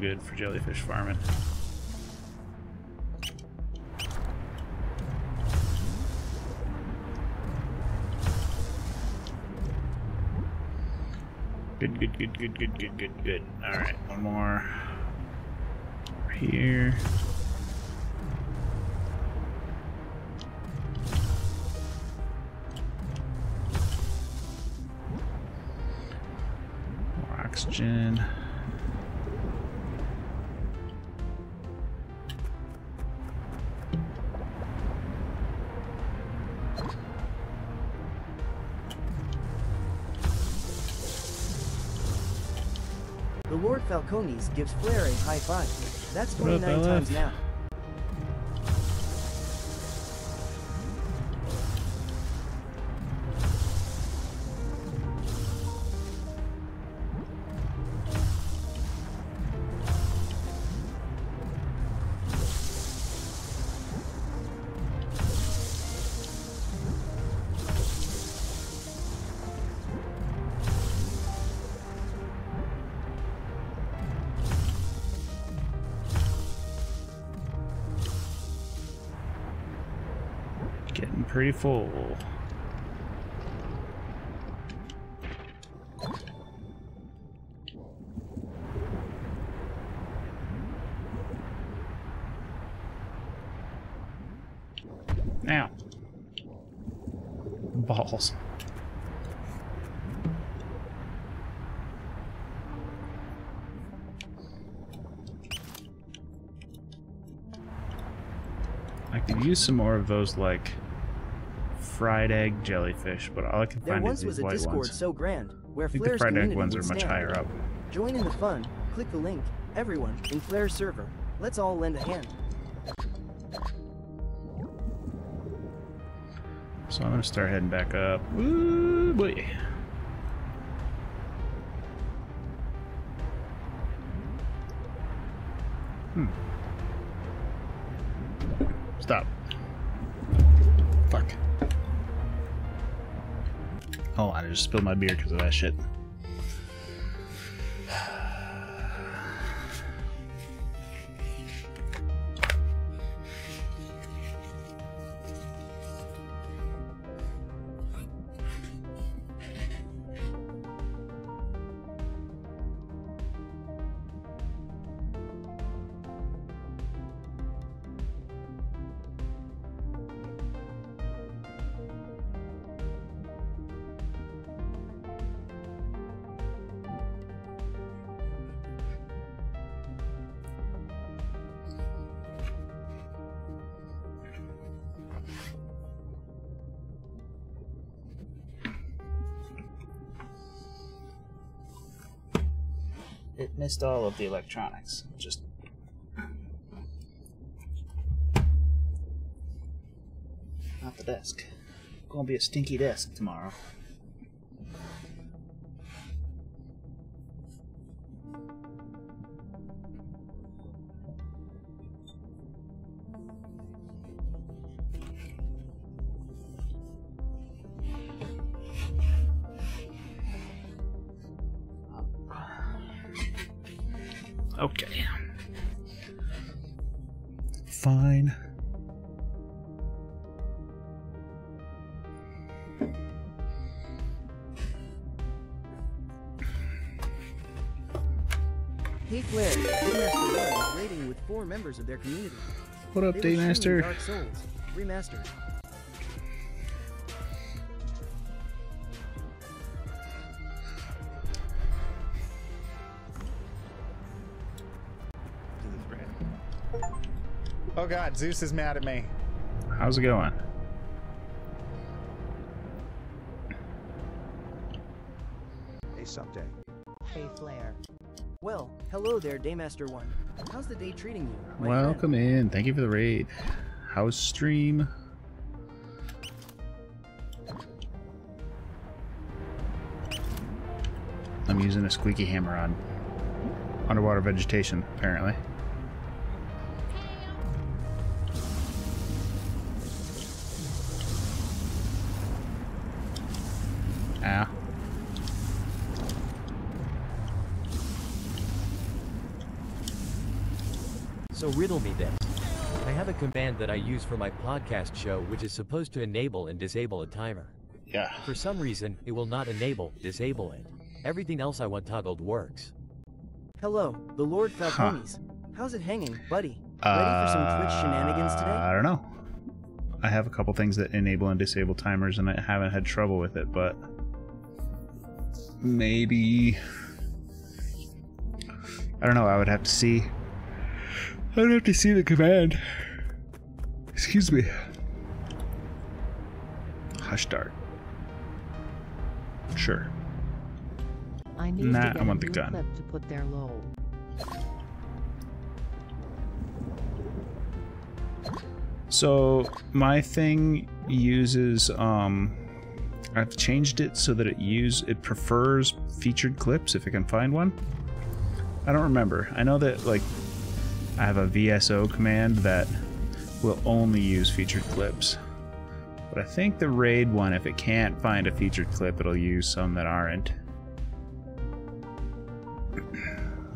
Good for jellyfish farming. Good, good, good, good, good, good, good, good. Alright, one more. Here. Falcones gives Phlare a high five. That's What 29 times now. Getting pretty full. Now. Balls. I could use some more of those like fried egg jellyfish, but all I can There find is once these was a white Discord ones. so grand, where I think the fried egg ones are much stand. higher up. Join in the fun. Click the link. Everyone, in Phlare's server. Let's all lend a hand. So I'm gonna start heading back up. Ooh, boy. Just spilled my beer because of that shit. All of the electronics. Just not the desk. Gonna be a stinky desk tomorrow. Their community. What up, They were Daymaster? Dark Souls, remastered. Oh god, Zeus is mad at me. How's it going? A someday. Hey Phlare. Well, hello there, Daymaster 1. How's the day treating you? my friend? Welcome in. Thank you for the raid. How's stream? I'm using a squeaky hammer on underwater vegetation, apparently. Riddle me this. I have a command that I use for my podcast show which is supposed to enable and disable a timer. Yeah. For some reason, it will not enable, disable it. Everything else I want toggled works. Hello, the Lord Falcones. How's it hanging, buddy? Ready for some Twitch shenanigans today? Uh, I don't know. I have a couple things that enable and disable timers, and I haven't had trouble with it, but maybe I don't know. I would have to see. I would have to see the command. Excuse me. Hush dart. Sure. I need Nah, to I want the gun. to put there low. So my thing uses um I've changed it so that it use it prefers featured clips if it can find one. I don't remember. I know that like I have a VSO command that will only use featured clips. But I think the raid one if it can't find a featured clip it'll use some that aren't.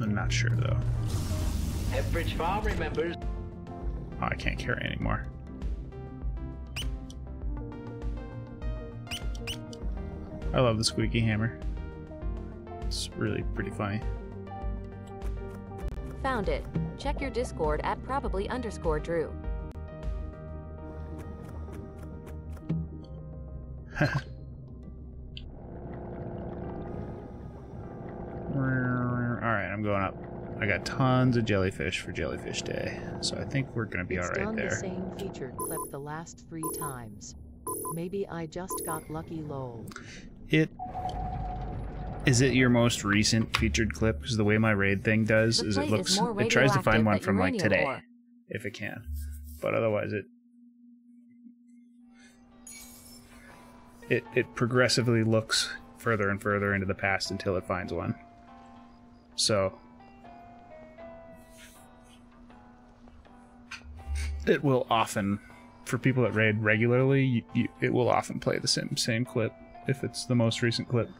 I'm not sure though. Pepperidge Farm remembers. Oh, I can't carry anymore. I love the squeaky hammer. It's really pretty funny. Found it. Check your Discord at probably underscore Drew. Alright, I'm going up. I got tons of jellyfish for Jellyfish Day, so I think we're gonna be it's alright done the same featured clip the last three times. Maybe I just got lucky lol. It is it your most recent featured clip? Because the way my raid thing does The is it plate is looks it tries to find one from like today, ore. if it can. But otherwise, it it it progressively looks further and further into the past until it finds one. So it will often, for people that raid regularly, you, you, it will often play the same same clip if it's the most recent clip.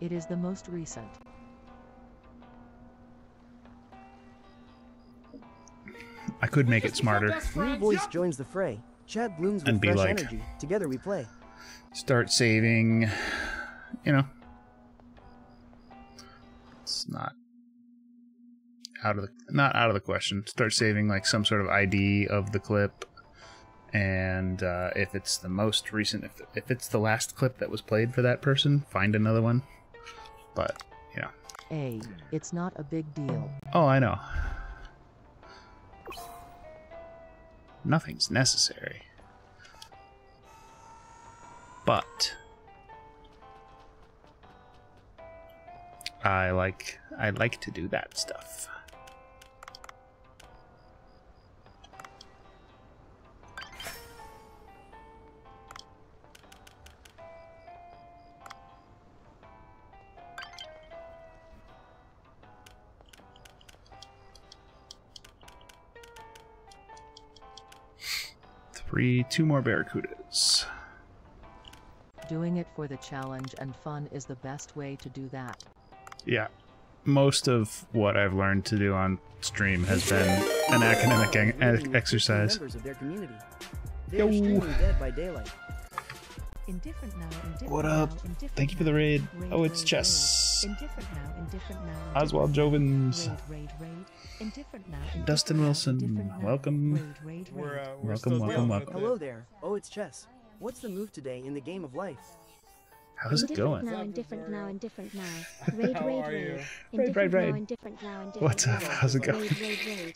It is the most recent. I could make it smarter. New voice joins the fray. Chad blooms with And be fresh like- energy. Together we play. Start saving, you know. It's not out of the not out of the question. Start saving like some sort of ID of the clip, and uh, if it's the most recent, if if it's the last clip that was played for that person, find another one. But you know, A. It's not a big deal. oh, I know. Nothing's necessary. But I like I like to do that stuff. Three, two more barracudas. Doing it for the challenge and fun is the best way to do that. Yeah. Most of what I've learned to do on stream has been an academic exercise. Members of their community. They Yo. What now, up? indifferent Thank you for the raid. Raid, Oh, it's raid, Chess. Indifferent now, indifferent now. Oswald indifferent Jovens. Raid, raid, raid. Indifferent now, indifferent Dustin now, Wilson. Welcome. Raid, raid, We're, uh, we're Welcome, welcome, welcome. Hello there. Oh, it's Chess. What's the move today in the game of life? How's it Indifferent going? now, indifferent now, indifferent now. Raid, How raid, are raid. you? Raid, Indifferent raid, raid. indifferent now, indifferent What's up? How's it going? Raid, raid, raid.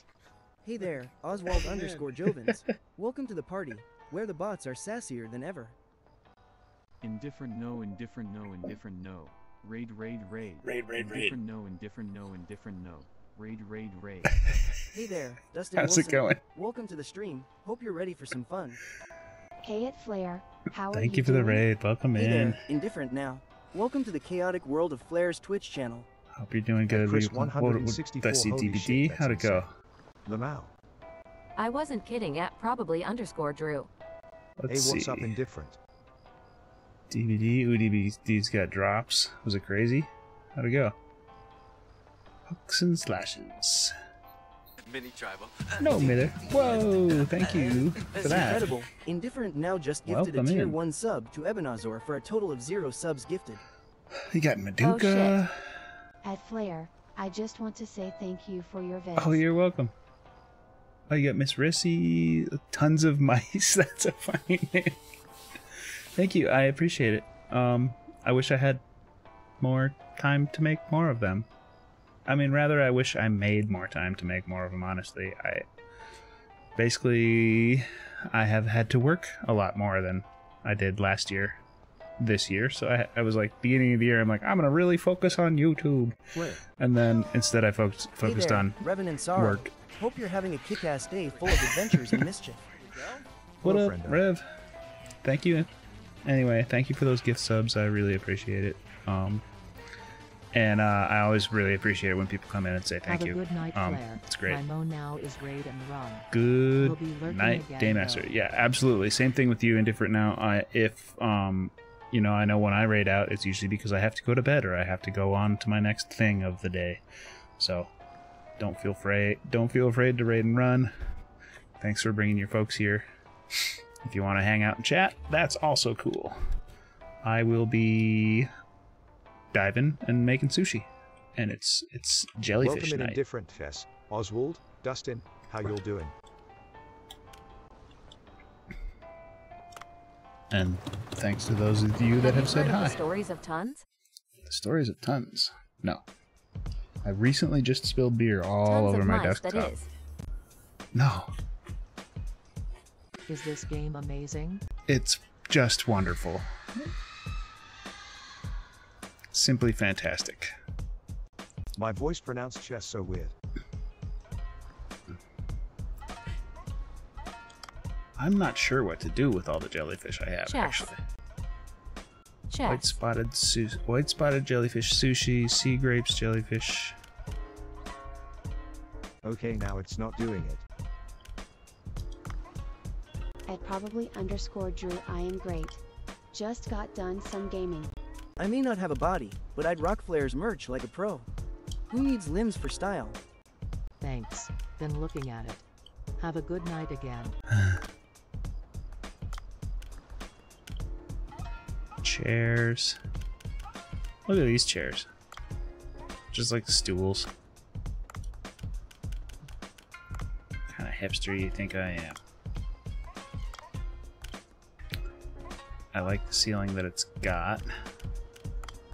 Hey there, Oswald underscore Jovens. Welcome to the party, where the bots are sassier than ever. Indifferent no, indifferent no, indifferent no. Raid, raid, raid. Raid, raid, raid. Indifferent no, indifferent no, indifferent no. Raid, raid, raid. Hey there, Dustin How's it going? Welcome to the stream. Hope you're ready for some fun. Hey at Phlare. How are Thank you you for the raid. Welcome Hey in. there, indifferent now. Welcome to the chaotic world of Phlare's Twitch channel. Hope you're doing good. Chris We- what- what- 164, Did I see DVD? How'd it that's go? Lamau. I wasn't kidding at probably underscore Drew. Let's hey, what's see. up indifferent? DVD. Ooh, DVD's got drops. Was it crazy? How'd it go? Hooks and slashes. Mini tribal. No, Miller. Whoa, thank you for that. incredible. Indifferent now just gifted Welcome a tier in. 1 sub to Ebenazor for a total of zero subs gifted. You got Oh, Maduka. At Phlare, I just want to say thank you for your vids. Oh, you're welcome. Oh, you got Miss Rissy. Tons of mice. That's a funny name. Thank you. I appreciate it. Um, I wish I had more time to make more of them. I mean, rather, I wish I made more time to make more of them. Honestly, I basically I have had to work a lot more than I did last year, this year. So I, I was like, beginning of the year, I'm like, I'm gonna really focus on YouTube, Where? and then instead I focused focused hey there, on Revenant Sorrow. work. Hope you're having a kick-ass day full of adventures and mischief. What Hello, up, friend. Rev? Thank you. Anyway, thank you for those gift subs. I really appreciate it. Um, and uh, I always really appreciate it when people come in and say thank Have you. good night, um, it's great. My now is raid and run. Good We'll night, again, Day though. Master. Yeah, absolutely. Same thing with you. Indifferent now. I if um, you know, I know when I raid out, it's usually because I have to go to bed or I have to go on to my next thing of the day. So, don't feel afraid. Don't feel afraid to raid and run. Thanks for bringing your folks here. If you want to hang out and chat, that's also cool. I will be diving and making sushi, and it's it's jellyfish Welcome in night. indifferent, Fess. Oswald, Dustin, how y'all doing? And thanks to those of you that have said heard hi. the stories of tons? The stories of tons. No. I recently just spilled beer all Tons over of my mice, desktop. is. No, Is this game amazing? it's just wonderful. Simply fantastic. My voice pronounced chess so weird. I'm not sure what to do with all the jellyfish I have, Chess. actually. White spotted white spotted jellyfish sushi, sea grapes jellyfish. Okay, now it's not doing it. At probably underscore Drew I am great. Just got done some gaming. I may not have a body, but I'd rock Phlare's merch like a pro. Who needs limbs for style? Thanks. Been looking at it. Have a good night again. Chairs. Look at these chairs. Just like stools. What kind of hipster you think I am? I like the ceiling that it's got.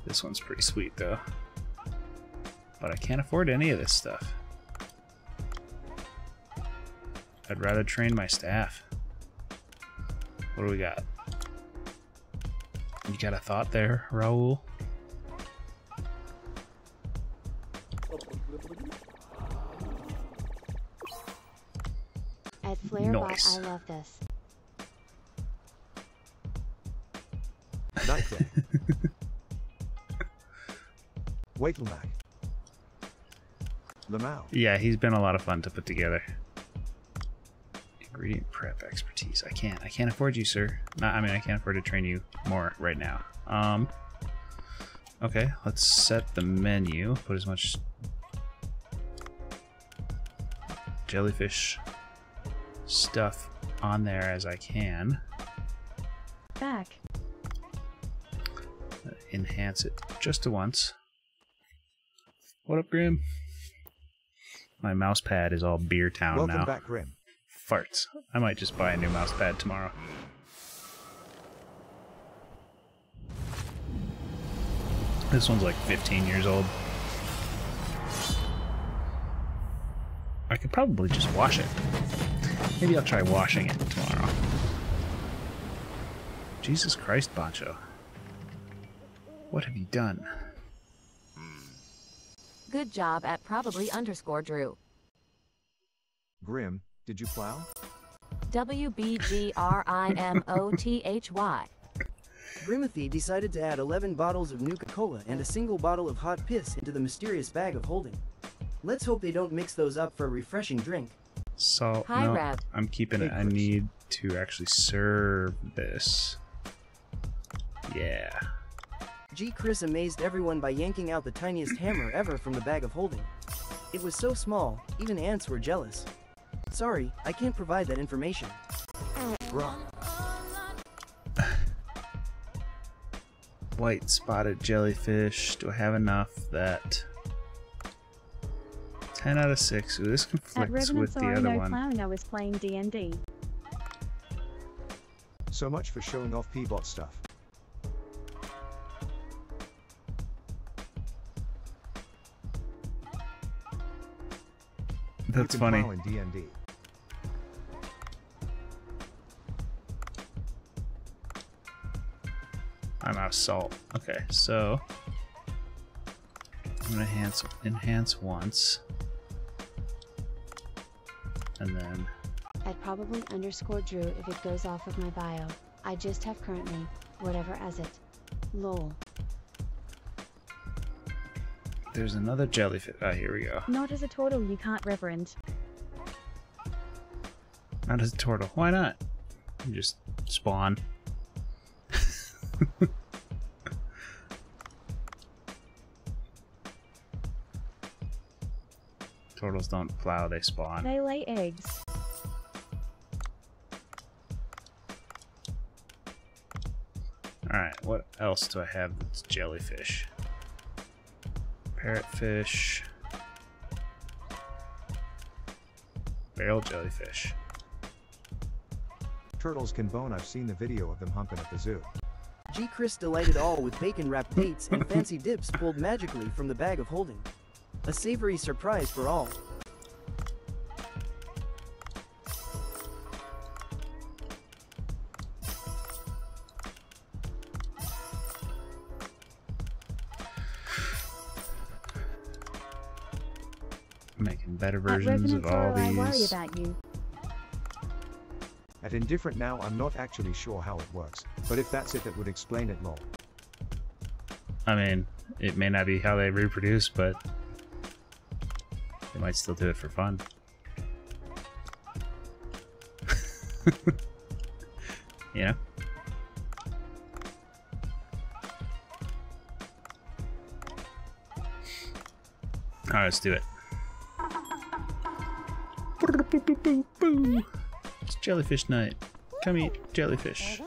This one's pretty sweet though. But I can't afford any of this stuff. I'd rather train my staff. What do we got? You got a thought there, Raul? At Nice. I love this. Wakelmack. Lamau. Yeah, he's been a lot of fun to put together. Ingredient prep expertise. I can't. I can't afford you, sir. Not, I mean, I can't afford to train you more right now. Um. Okay, let's set the menu. Put as much jellyfish stuff on there as I can. Back. Enhance it just to once. What up, Grim? My mouse pad is all Beer Town Welcome now. back, Grim. Farts. I might just buy a new mouse pad tomorrow. This one's like 15 years old. I could probably just wash it. Maybe I'll try washing it tomorrow. Jesus Christ, Boncho. What have you done? Good job at probably underscore Drew. Grim, did you plow? W B G R I M O T H Y. Grimothy decided to add 11 bottles of Nuka-Cola and a single bottle of hot piss into the mysterious bag of holding. Let's hope they don't mix those up for a refreshing drink. So, Hi, no, Rev. I'm keeping it. I need to actually serve this. Yeah. G. Chris amazed everyone by yanking out the tiniest hammer ever from the bag of holding. It was so small, even ants were jealous. Sorry, I can't provide that information. Rock. White spotted jellyfish. Do I have enough that 10 out of 6. Ooh, this At conflicts with the Sorry other No one. Clown I was playing D&D. So much for showing off P-bot stuff. That's you can funny. in D&D. I'm out of salt. Okay, so I'm gonna enhance enhance once, and then At probably underscore Drew if it goes off of my bio. I just have currently, whatever as it. Lol. There's another jellyfish. Ah, here we go. Not as a turtle you can't reverend. Not as a turtle. Why not? You just spawn. Turtles don't plow, they spawn. They lay eggs. Alright, what else do I have that's jellyfish? Parrotfish. Barrel jellyfish. Turtles can bone I've seen the video of them humping at the zoo. G. Chris delighted all with bacon wrapped dates and fancy dips pulled magically from the bag of holding. A savory surprise for all. Better At versions of all Toro, I worry these. about you. At Indifferent now I'm not actually sure how it works, but if that's it that would explain it lol. I mean, it may not be how they reproduce, but they might still do it for fun. you know? Alright, let's do it. It's jellyfish night. Come eat jellyfish.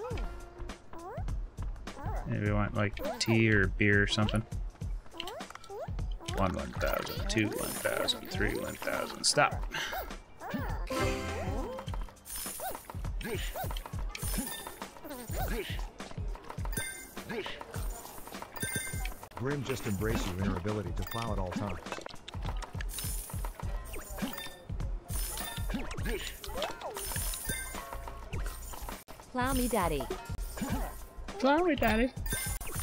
Maybe we want like tea or beer or something. One one thousand, two one thousand, three one thousand. Stop. Grim just embrace your inner ability to plow at all times. Plow me, daddy. Plow me, daddy.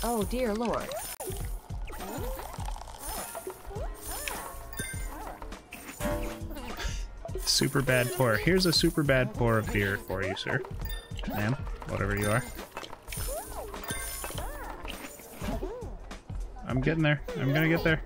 Oh, dear lord. Super bad pour. Here's a super bad pour of beer for you, sir. Ma'am, whatever you are. I'm getting there. I'm gonna get there.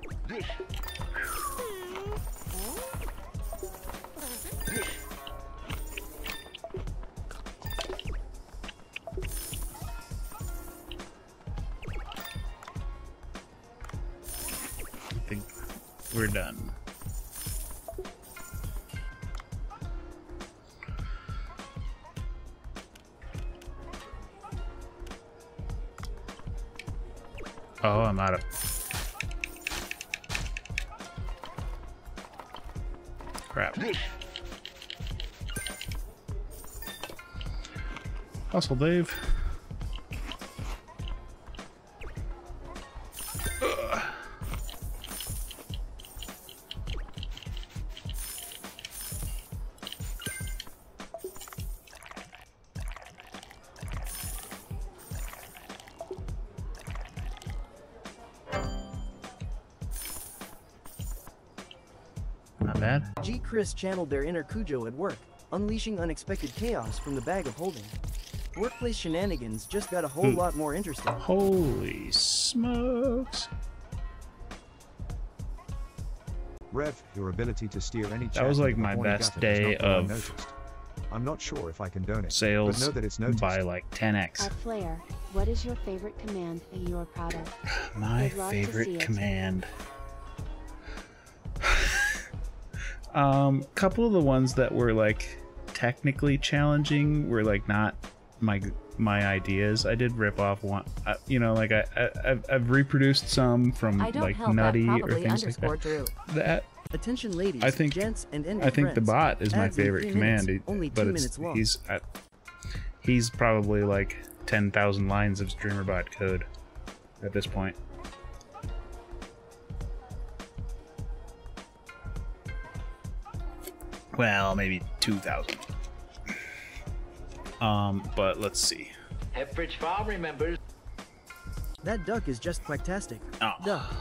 Dave. Not bad. G. Chris channeled their inner Cujo at work, unleashing unexpected chaos from the bag of holding. Workplace shenanigans just got a whole Ooh. lot more interesting. Holy smokes. Rev, your ability to steer any That was like my best day not what I of noticed. I'm not sure if I can donate, Sales but know that it's noticed. by like 10x. At Phlare, what is your favorite command that you are proud of? My I'd love to see favorite command. um, couple of the ones that were like technically challenging were like not my my ideas. I did rip off one, uh, you know, like I, I I've, I've reproduced some from like Nutty or things like that. Drew. That Attention ladies, I think gents, and envy I think the bot is my Ads favorite command, minutes, it- only but two it's long. he's at, he's probably like ten thousand lines of StreamerBot code at this point. Well, maybe two thousand. Um, but let's see. Pepperidge Farm remembers. That duck is just quacktastic. Oh. Duck.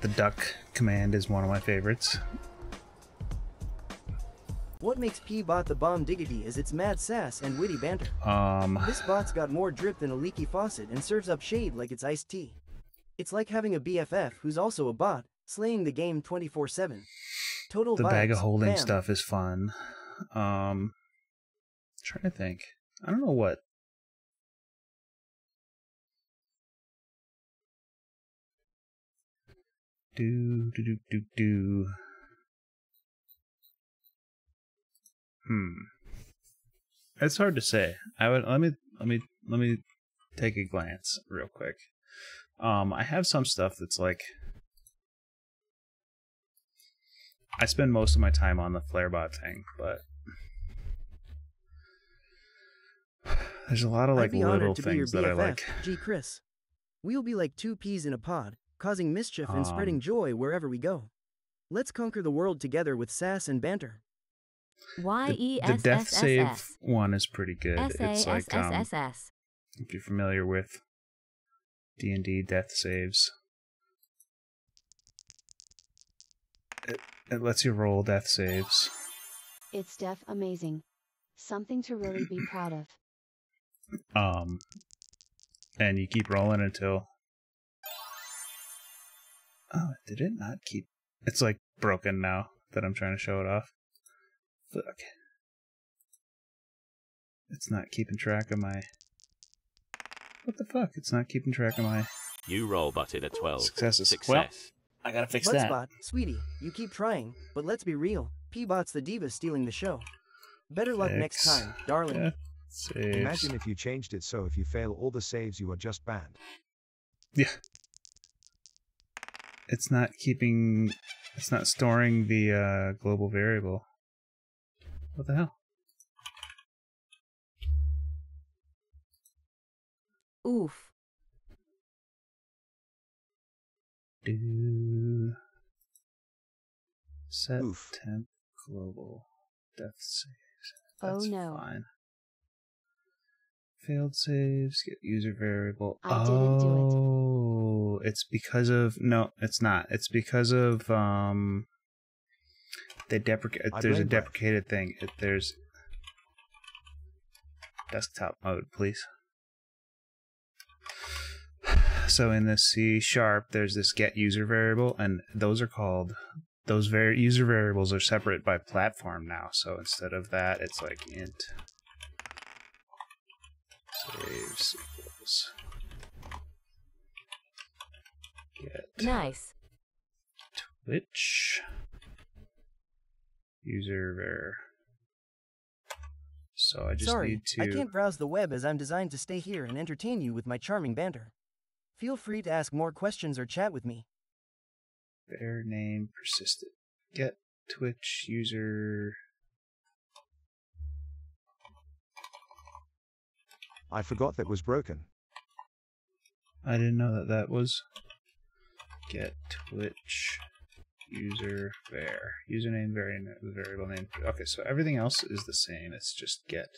The duck command is one of my favorites. What makes P-Bot the bomb diggity is its mad sass and witty banter. Um, This bot's got more drip than a leaky faucet and serves up shade like it's iced tea. It's like having a BFF who's also a bot, slaying the game 24-7. Total the bag of holding bam. stuff is fun. Um, trying to think. I don't know what. Do do do do do. Hmm. It's hard to say. I would let me let me let me take a glance real quick. Um, I have some stuff that's like I spend most of my time on the Flarebot thing, but there's a lot of like little honored to things that I like. G. Chris. We'll be like two peas in a pod, causing mischief and spreading Um. joy wherever we go. Let's conquer the world together with sass and banter. Y E The death S S save one is pretty good. It's like um, S S. if you're familiar with D and D death saves, it, it lets you roll death saves. It's def amazing. Something to really be proud of. Um, and you keep rolling until. Oh, did it not keep? It's like broken now that I'm trying to show it off. Fuck. It's not keeping track of my. What the fuck? It's not keeping track of my. You roll button a 12. Successes. Success. Well, I gotta fix that. Bloodspot, sweetie, you keep trying, but let's be real. P-Bot's the diva stealing the show. Better luck next time, darling. Death saves. Imagine if you changed it so if you fail all the saves you are just banned. Yeah. It's not keeping. It's not storing the uh, global variable. What the hell? Oof. Do set temp global death saves. Oh That's no. fine. Failed saves get user variable. I didn't do it. oh, it's because of no, it's not. It's because of um. They deprecate. There's a blame Brett. deprecated thing. It, there's desktop mode, please. So in the C sharp, there's this get user variable, and those are called those var- user variables are separate by platform now. So instead of that, it's like int saves equals get Nice. Twitch user var. So I just Sorry, need to. I can't browse the web as I'm designed to stay here and entertain you with my charming banter. Feel free to ask more questions or chat with me. Bear name persisted. Get Twitch user. I forgot that was broken. I didn't know that that was. Get Twitch user var. Username, vari- variable name. Okay, so everything else is the same. It's just get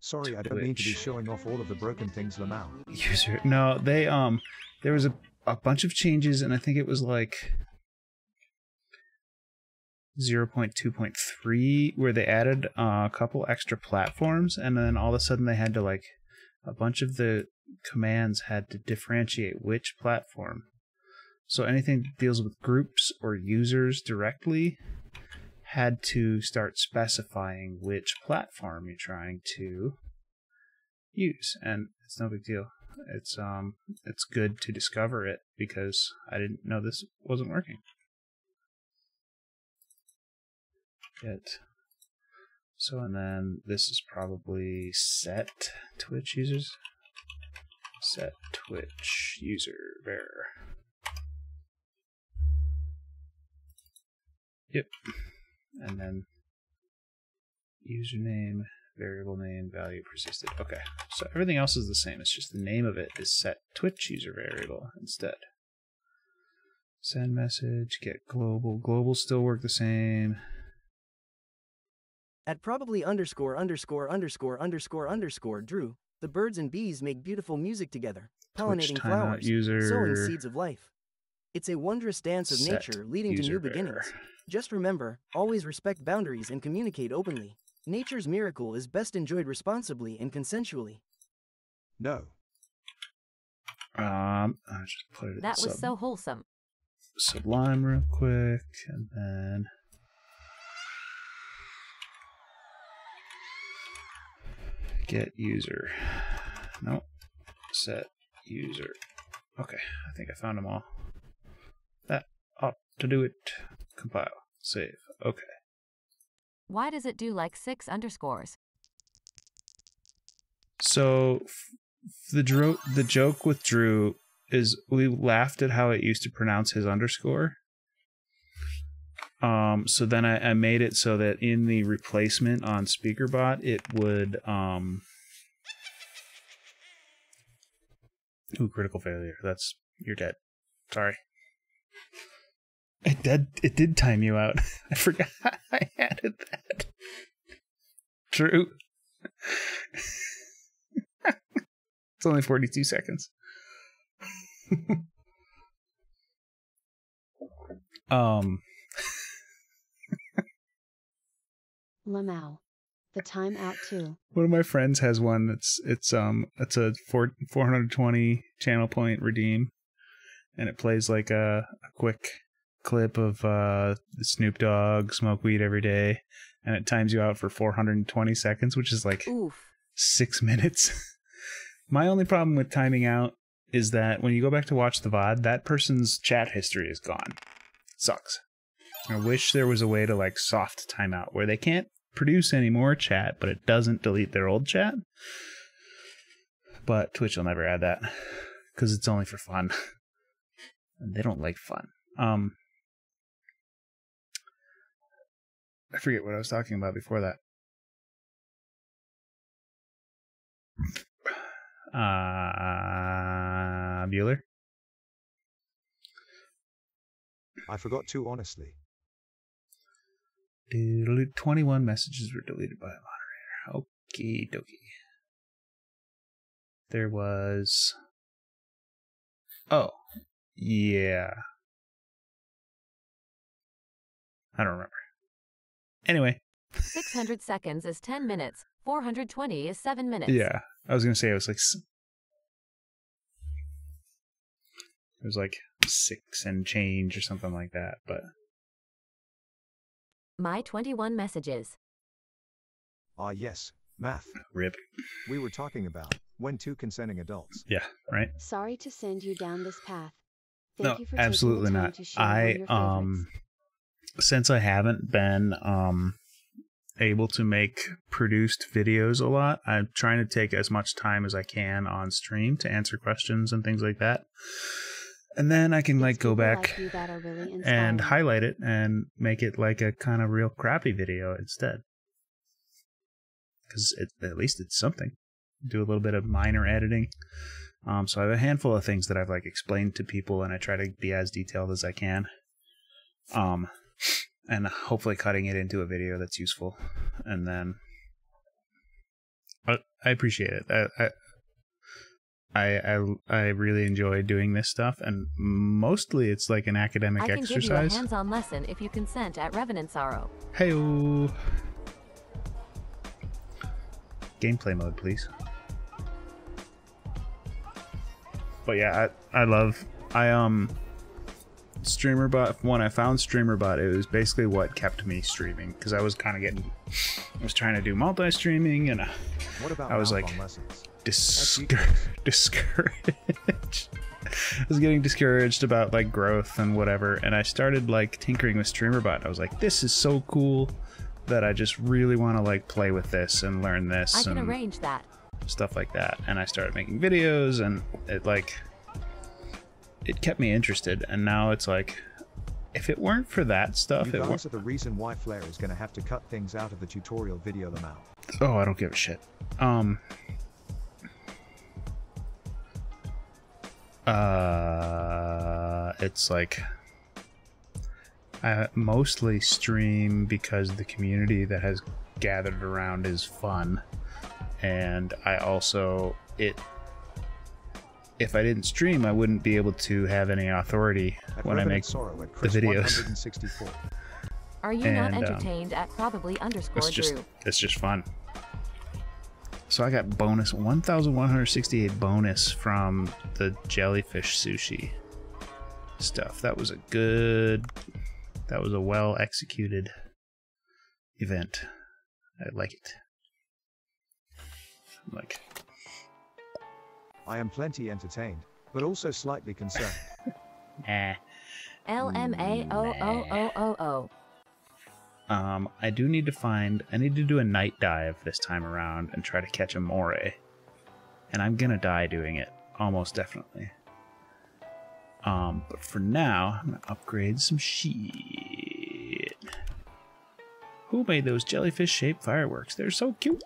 Sorry, I don't mean to be showing off all of the broken things, Lamau. user. No, they um, there was a a bunch of changes, and I think it was like. 0.2.3 where they added uh, a couple extra platforms and then all of a sudden they had to like a bunch of the commands had to differentiate which platform. So anything that deals with groups or users directly had to start specifying which platform you're trying to use and it's no big deal. It's um it's good to discover it because i didn't know this wasn't working Get. So and then this is probably set Twitch users. Set Twitch user var. Yep. And then username, variable name, value persisted. Okay. So everything else is the same. It's just the name of it is set Twitch user variable instead. Send message, get global. Global still work the same. At probably underscore underscore underscore underscore underscore Drew, the birds and bees make beautiful music together, pollinating flowers, user- sowing seeds of life. It's a wondrous dance of Set nature leading to new var. beginnings. Just remember, always respect boundaries and communicate openly. Nature's miracle is best enjoyed responsibly and consensually. No. Um, I just put it in That was sub- so wholesome. Sublime real quick, and then get user. Nope. Set user. Okay, I think I found them all. That ought to do it. Compile. Save. Okay. Why does it do like six underscores? So f- the Drew, the joke with Drew is we laughed at how it used to pronounce his underscore. Um, so then I, I made it so that in the replacement on SpeakerBot, it would um. Ooh, critical failure. That's you're dead. Sorry. It did. It did time you out. I forgot I added that. True. it's only forty-two seconds. um. Lamau. The time out too. One of my friends has one that's it's um it's a four, 420 channel point redeem, and it plays like a, a quick clip of uh Snoop Dogg smoke weed every day, and it times you out for 420 seconds, which is like Oof. six minutes. my only problem with timing out is that when you go back to watch the VOD, that person's chat history is gone. Sucks. I wish there was a way to like soft timeout where they can't produce any more chat, but it doesn't delete their old chat. But Twitch will never add that because it's only for fun. And they don't like fun. Um, I forget what I was talking about before that. Uh, Bueller? I forgot to honestly. Doodle- 21 messages were deleted by a moderator. Okie dokie. There was. Oh, yeah. I don't remember. Anyway, 600 seconds is 10 minutes. 420 is 7 minutes. yeah. I was going to say it was like. It was like six and change or something like that, but. My 21 messages. Ah, yes, math. Rip. We were talking about when two consenting adults. Yeah, right? Sorry to send you down this path. Thank no, you for absolutely taking the time not. to share one of I um since I haven't been um able to make produced videos a lot, I'm trying to take as much time as I can on stream to answer questions and things like that. And then I can like go back like you that are really and highlight it and make it like a kind of real crappy video instead. Cuz at least it's something. Do a little bit of minor editing. Um, so I have a handful of things that I've like explained to people, and I try to be as detailed as I can. Um, and hopefully cutting it into a video that's useful, and then. But I appreciate it. I, I I I I really enjoy doing this stuff, and mostly it's like an academic I can exercise. give you a hands-on lesson if you consent at Revenant Sorrow. Hey, gameplay mode, please. But yeah, I I love I um StreamerBot when I found StreamerBot, it was basically what kept me streaming because I was kind of getting I was trying to do multi-streaming and uh, What about I was like lessons? Discour- discouraged. I was getting discouraged about like growth and whatever, and I started like tinkering with StreamerBot. I was like, "This is so cool that I just really want to like play with this and learn this I can and arrange that. stuff like that." And I started making videos, and it like it kept me interested. And now it's like, if it weren't for that stuff, You it guys wa- are the reason why Phlare is going to have to cut things out of the tutorial video Lamau. oh, I don't give a shit. Um. Uh, it's like I mostly stream because the community that has gathered around is fun, and I also it. If I didn't stream, I wouldn't be able to have any authority At when I make Sorrow at the videos. Are you And, not um, entertained at probably underscore It's just Drew? it's just fun. So I got bonus 1168 bonus from the jellyfish sushi stuff. That was a good that was a well executed event. I like it. Like I am plenty entertained, but also slightly concerned. eh. L M A O O O O O. Um, I do need to find. I need to do a night dive this time around and try to catch a moray. And I'm gonna die doing it, almost definitely. Um, but for now, I'm gonna upgrade some shit. Who made those jellyfish-shaped fireworks? They're so cute.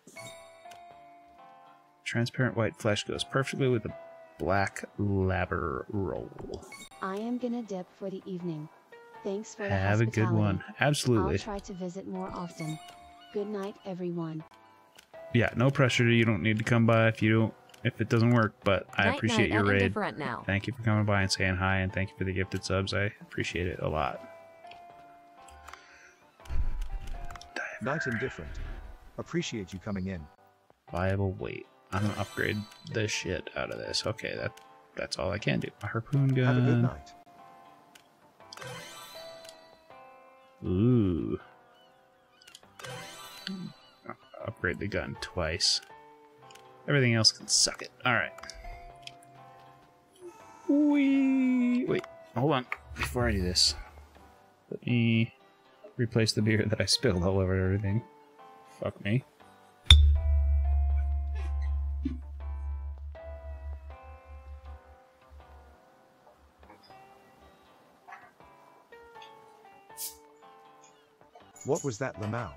Transparent white flesh goes perfectly with the Black Labber Roll. I am gonna dip for the evening. Thanks for the Have a good one. Absolutely. I'll try to visit more often. Good night, everyone. Yeah, no pressure. You don't need to come by if you don't if it doesn't work, but I Night, appreciate night, your and raid. now. Thank you for coming by and saying hi and thank you for the gifted subs. I appreciate it a lot. Night indifferent. Appreciate you coming in. Viable weight. I'm gonna upgrade the shit out of this. Okay, that that's all I can do. A harpoon gun. Have a good night. Ooh. Upgrade the gun twice. Everything else can suck it. Alright. Wee. Wait, hold on. Before I do this, let me replace the beer that I spilled all over everything. Fuck me. What was that, Lamau?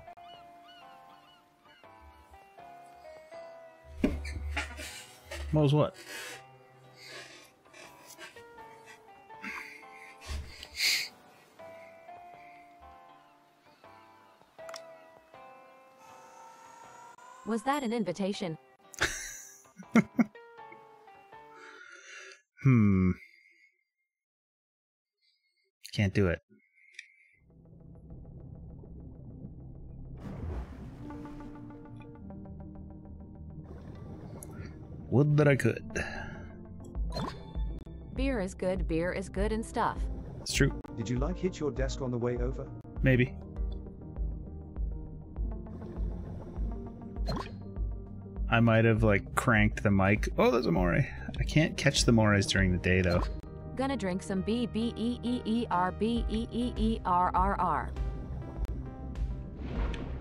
What was what? Was that an invitation? Hmm. Can't do it. Would that I could. Beer is good, beer is good and stuff. It's true. Did you like hit your desk on the way over? Maybe. I might have like cranked the mic. Oh, there's a moray. I can't catch the morays during the day though. Gonna drink some B B E E E R B E E E R R R.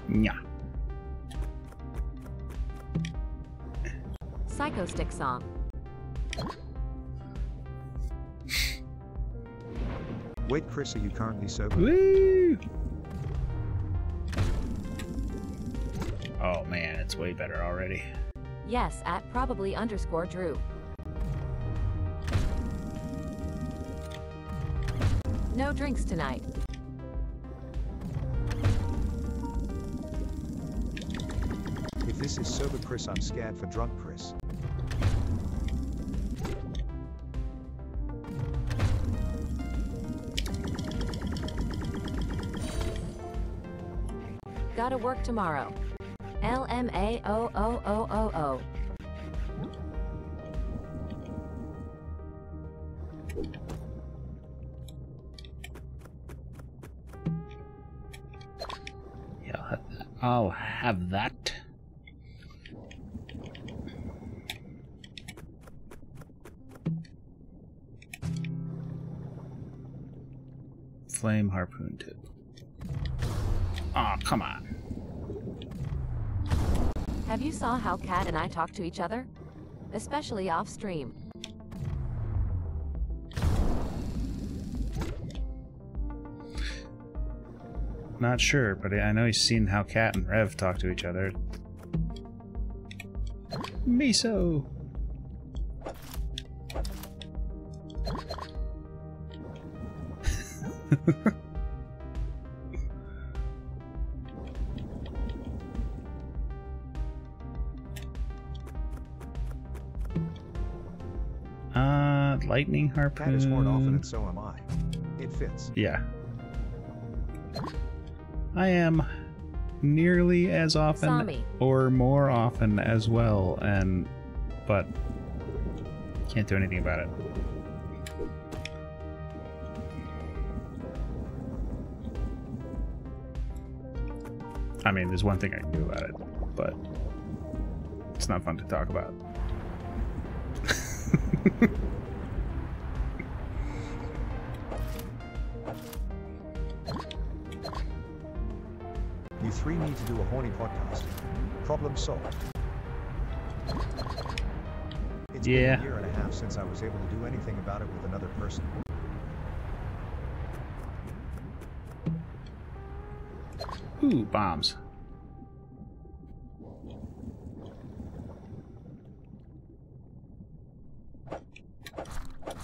Yeah. Psychostick song. Wait, Chris, are you currently sober? Woo! Oh man, it's way better already. Yes, at probably underscore Drew. No drinks tonight. If this is sober Chris, I'm scared for drunk Chris. Gotta work tomorrow. L M A O O O O O. Yeah, I'll have that. I'll have that. Flame harpoon tip. Oh, come on. Have Kat and I talk to each other? Especially off stream. Not sure, but I know he's seen how Cat and Rev talk to each other. Miso! Lightning harpoon. Cat is horn often, and so am I. It fits. Yeah. I am nearly as often or more often as well, and but can't do anything about it. I mean, there's one thing I can do about it, but it's not fun to talk about. three need to do a horny podcast. Problem solved. It's Yeah. been a year and a half since I was able to do anything about it with another person. Ooh, bombs.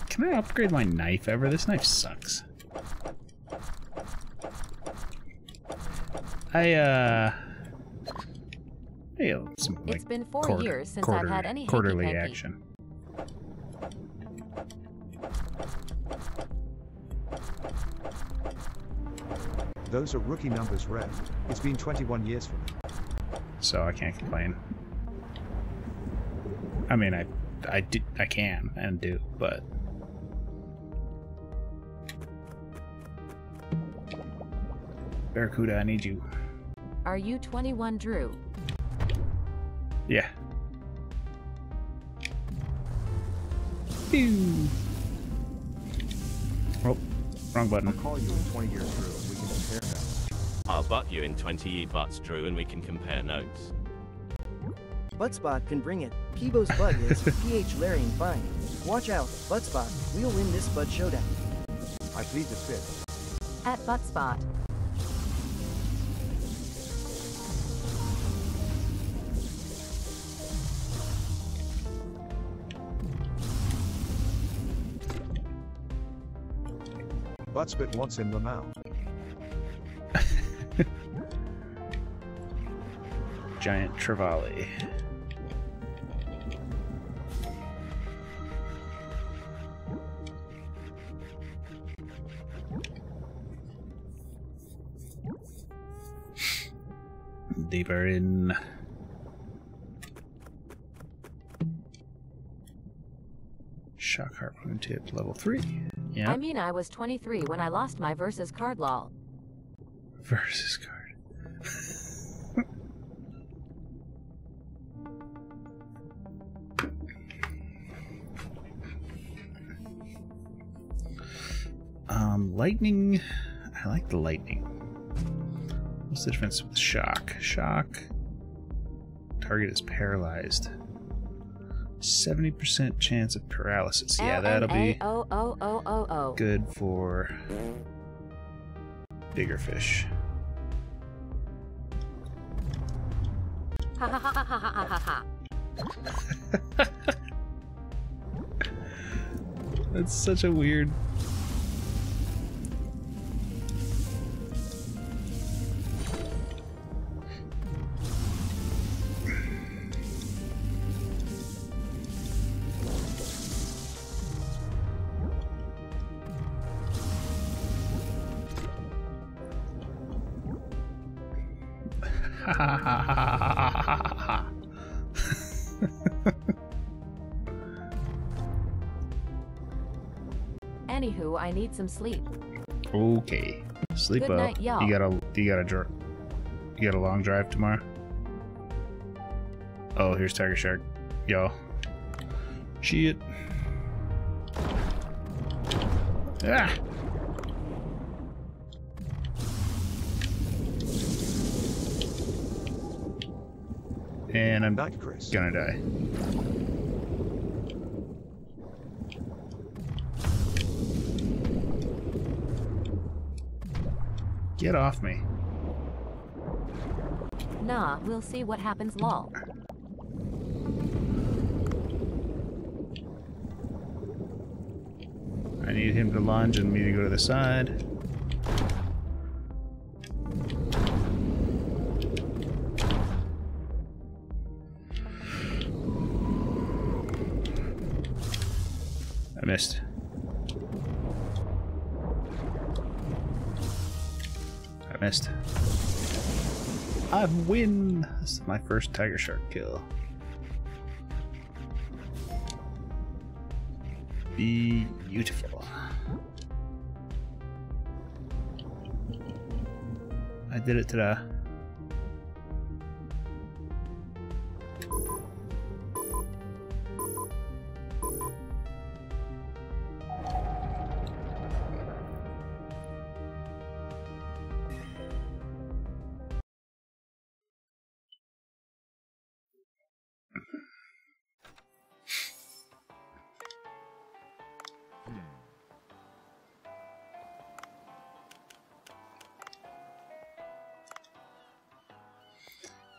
Can I upgrade my knife ever? This knife sucks. I, uh... Hey, some, like, It's been four quarter- years since quarter- I've had any quarterly hanky-panky. action. Those are rookie numbers, Red. It's been 21 years for me. so I can't complain. I mean, I, I did, I can and do, but Barracuda, I need you. Are you 21, Drew? Yeah. Pew. Oh, wrong button. I'll call you in 20 years, Drew, and we can compare notes. I'll butt you in 20 ye butts, Drew, and we can compare notes. Buttspot can bring it. Peebo's butt is PH Larry and fine. Watch out, Buttspot. We'll win this butt Showdown. I plead the fifth. At Buttspot. Butspit wants in the mouth. Giant Trevally. Deeper in. Shock harpoon tip level three. Yeah. I mean, I was 23 when I lost my versus card lol. Versus card. um, lightning. I like the lightning. What's the difference with shock? Shock. Target is paralyzed. 70% chance of paralysis. Yeah, that'll be good for bigger fish. Ha ha ha ha ha ha ha ha. That's such a weird. Need some sleep. Okay. Sleep Good well. night, y'all. You got a you got a dr- you got a long drive tomorrow. Oh, here's Tiger Shark. Yo. Shit. Ah. And I'm Night, Chris. gonna die. Get off me. Nah, we'll see what happens lol. I need him to lunge and me to go to the side. I missed. Missed. I win! This is my first tiger shark kill. Be beautiful. I did it today.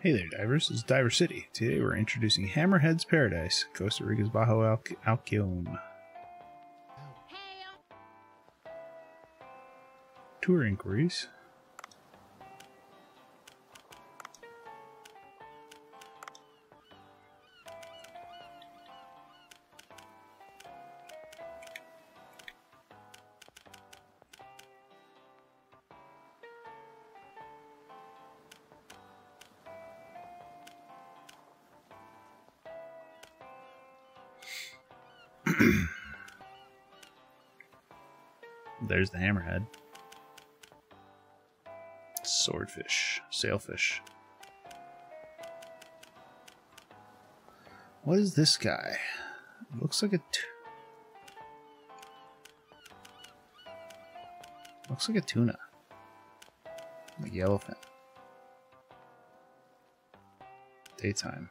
Hey there, divers. It's Diver City. Today we're introducing Hammerhead's Paradise, Costa Rica's Bajo Al- Alquion. Um, Tour inquiries. There's the hammerhead. Swordfish. Sailfish. What is this guy? Looks like a. Looks like a tuna. Like yellowfin. Daytime.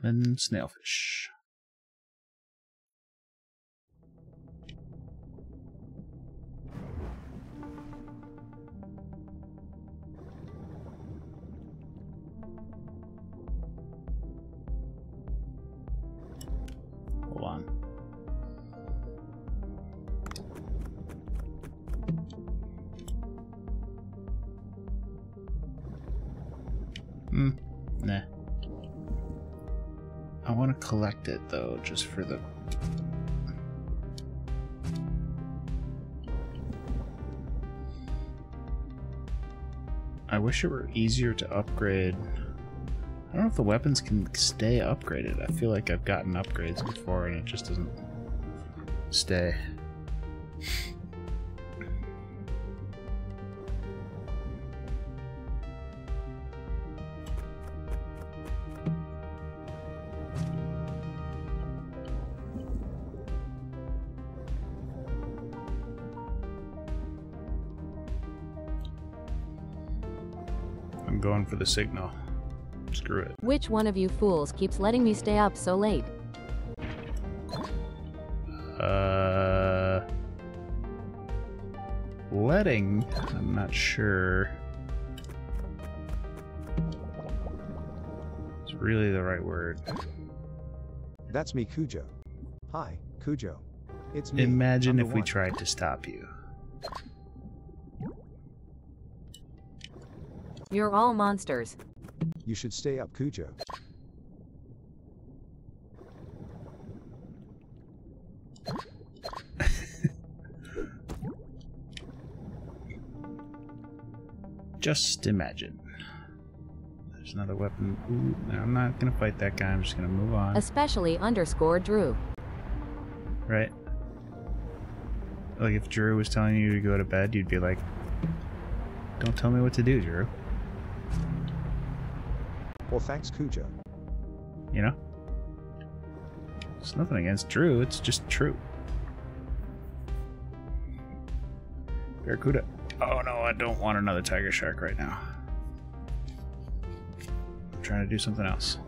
Salmon snailfish. Just for the. I wish it were easier to upgrade. I don't know if the weapons can stay upgraded. I feel like I've gotten upgrades before and it just doesn't stay. The signal. Screw it. Which one of you fools keeps letting me stay up so late? Uh, letting. I'm not sure. It's really the right word. That's me, Cujo. Hi, Cujo. It's me. Imagine number if we one. tried to stop you. You're all monsters. You should stay up, Cujo. Just imagine. There's another weapon. Ooh, no, I'm not gonna fight that guy. I'm just gonna move on. Especially underscore Drew. Right? Like if Drew was telling you to go to bed, you'd be like, "Don't tell me what to do, Drew." Well, thanks, Cujo. You know? It's nothing against Drew. It's just true. Barracuda. Oh no, I don't want another tiger shark right now. I'm trying to do something else.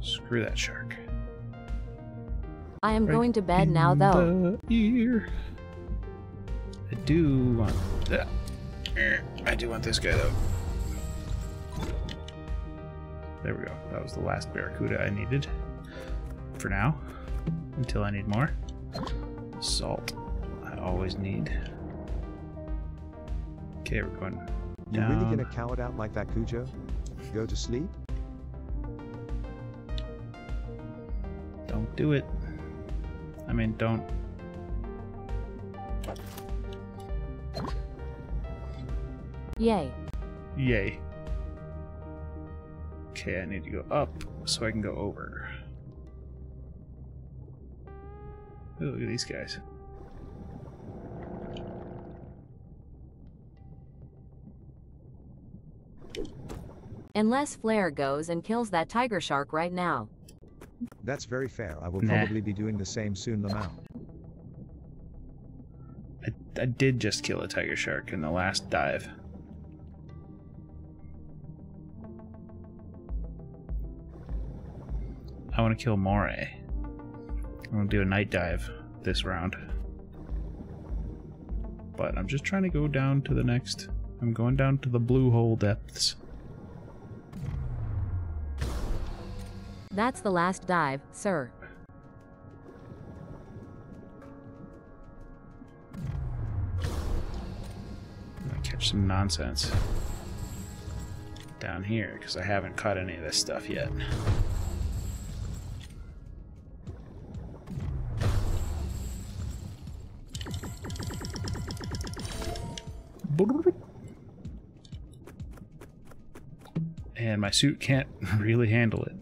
Screw that shark. I am Right going to bed now, though. the ear. I do want that. I do want this guy though. There we go. That was the last barracuda I needed. For now. Until I need more. Salt. I always need. Okay, we're going You down. really gonna cow it out like that, Cujo? Go to sleep? Don't do it. I mean, don't. Yay. Yay. Okay, I need to go up so I can go over. Ooh, look at these guys. Unless Phlare goes and kills that tiger shark right now. That's very fair. I will Nah. probably be doing the same soon, Lamau. I, I did just kill a tiger shark in the last dive. Want to kill Moray. I'm going to do a night dive this round. but I'm just trying to go down to the next. I'm going down to the blue hole depths. That's the last dive, sir. Catch some nonsense down here because I haven't caught any of this stuff yet. My suit can't really handle it.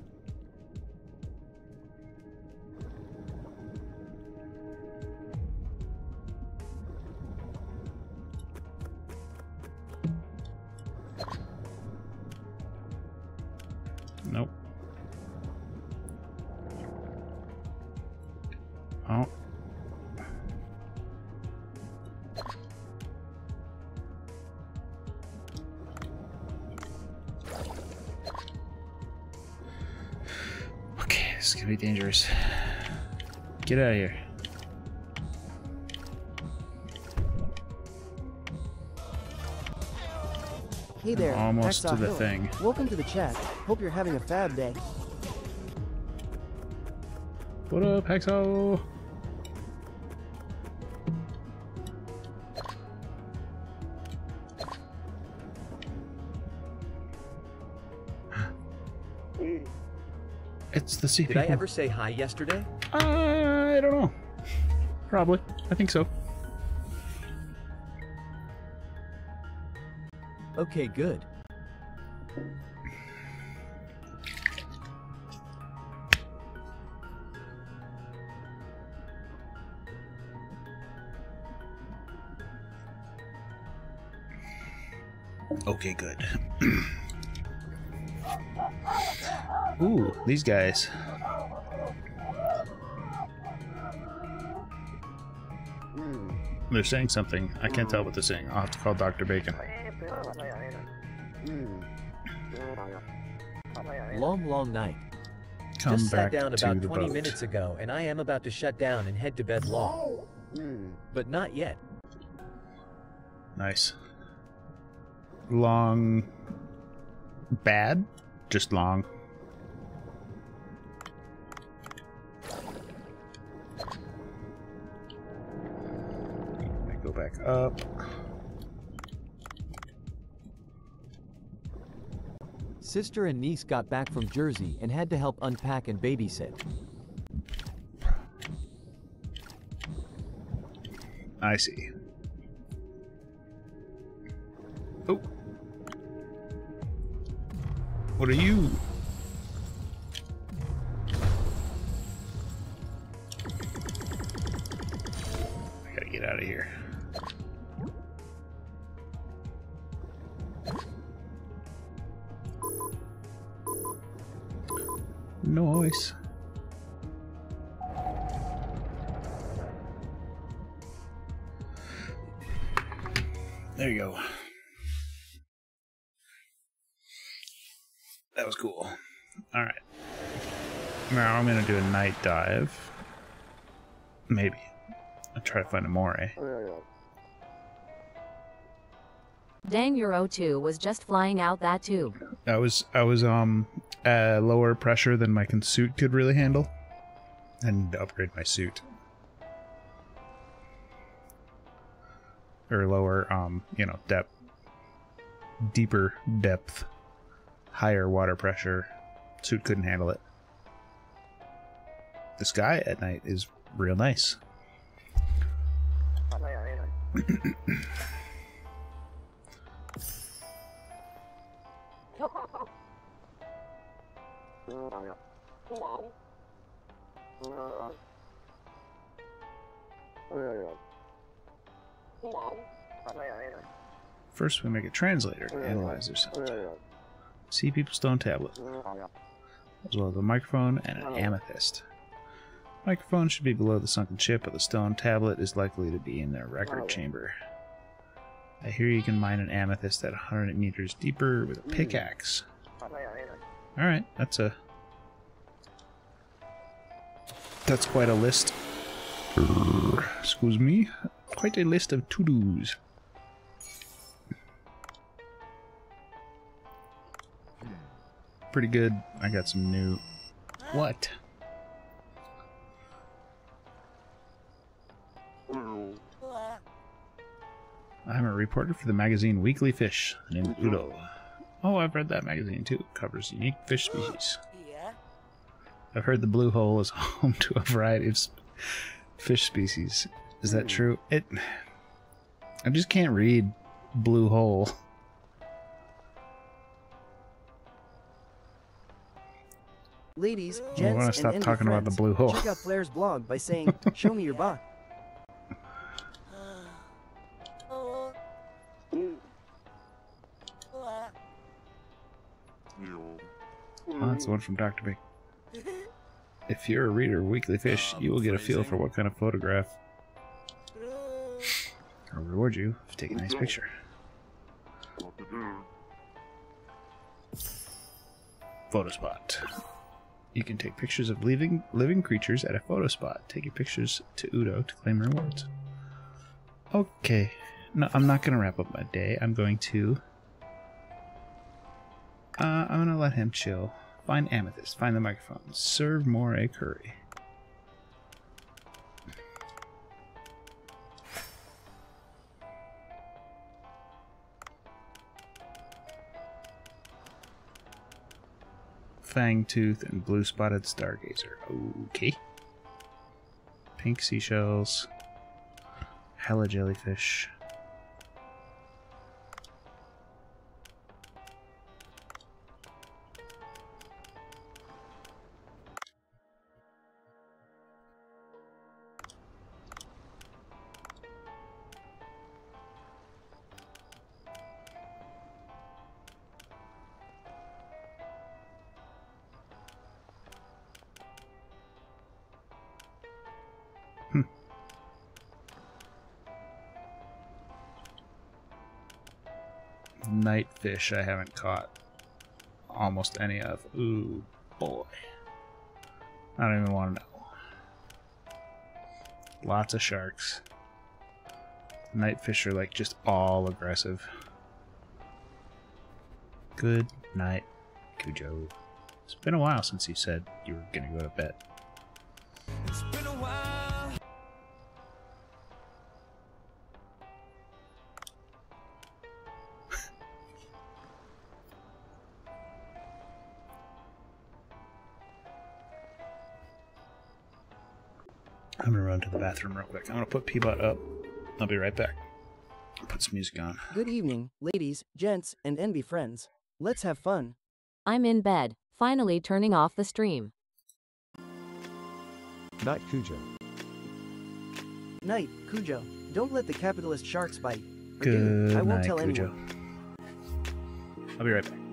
Almost to the Hill. thing. Welcome to the chat. Hope you're having a fab day. What up, Hexo? It's the sea Did I ever say hi yesterday? Uh, I don't know. Probably. I think so. Okay, good. Okay, good. Ooh, these guys. Hmm. They're saying something. I can't tell what they're saying. I'll have to call Dr. Bacon. Hmm. Long, long night. Come Just back sat down about 20 boat. minutes ago, and I am about to shut down and head to bed long. Hmm. But not yet. Nice. Long. Bad? Just long. I go back up. Sister and niece got back from Jersey and had to help unpack and babysit. I see. What are you? Dive. Maybe. I'll try to find a moray. Dang your O2 was just flying out that tube. I was I was um at lower pressure than my suit could really handle. I need to upgrade my suit. Or lower um, you know, depth deeper depth, higher water pressure. Suit couldn't handle it. The sky at night is real nice. First, we make a translator to analyze their sound. People Stone Tablet, as well as a microphone and an amethyst. Microphone should be below the sunken ship, but the stone tablet is likely to be in their record chamber. I hear you can mine an amethyst at 100 meters deeper with a pickaxe. Alright, that's a. That's quite a list. Excuse me. quite a list of to-dos. Pretty good. I got some new... What? Reporter for the magazine Weekly Fish named Udo. Oh, I've read that magazine too. It covers unique fish species. Yeah. I've heard the blue hole is home to a variety of fish species. Is that hmm. true? It. I just can't read blue hole. Ladies, I gents, wanna stop and envy talking about the blue hole. Check out Phlare's blog by saying, "Show me your bot." That's the one from Dr. B. If you're a reader of Weekly Fish, you will get a feel for what kind of photograph I'll reward you if you take a nice picture. Photospot. You can take pictures of living living creatures at a photo spot. Taking pictures to Udo to claim rewards. Okay. No, I'm not gonna wrap up my day. I'm going to uh, I'm gonna let him chill. Find Amethyst. Find the microphone. Serve Moray curry. Fangtooth and blue spotted stargazer. Okay. Pink seashells. Hella jellyfish. Nightfish I haven't caught almost any of. Ooh, boy. I don't even want to know. Lots of sharks. Nightfish are like just all aggressive. Good night, Cujo. It's been a while since you said you were gonna go to bed. Bathroom real quick. I'm gonna put Peabot up. I'll be right back. Put some music on. Good evening, ladies, gents, and envy friends. Let's have fun. I'm in bed, finally turning off the stream. Night Cujo. Night, Cujo. Don't let the capitalist sharks bite. Or Good do. I won't night, tell Cujo. anyone. I'll be right back.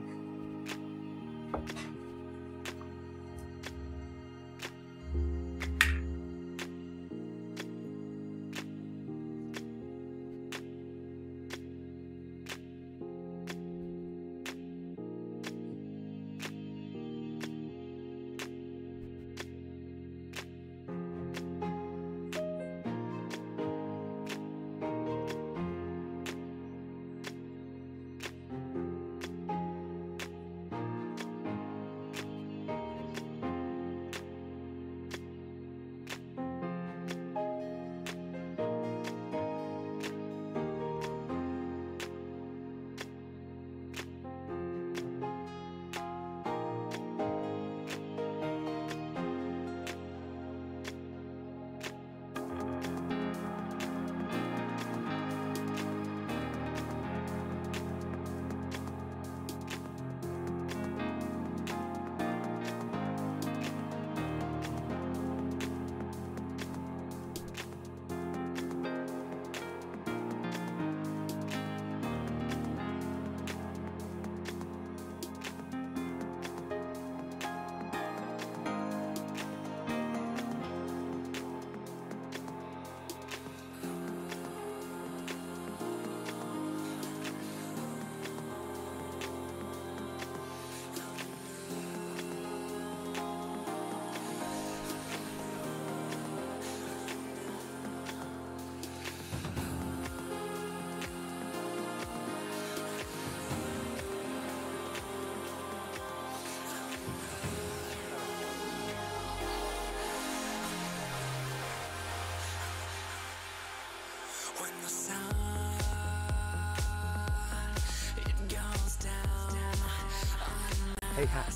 Hey, Hat.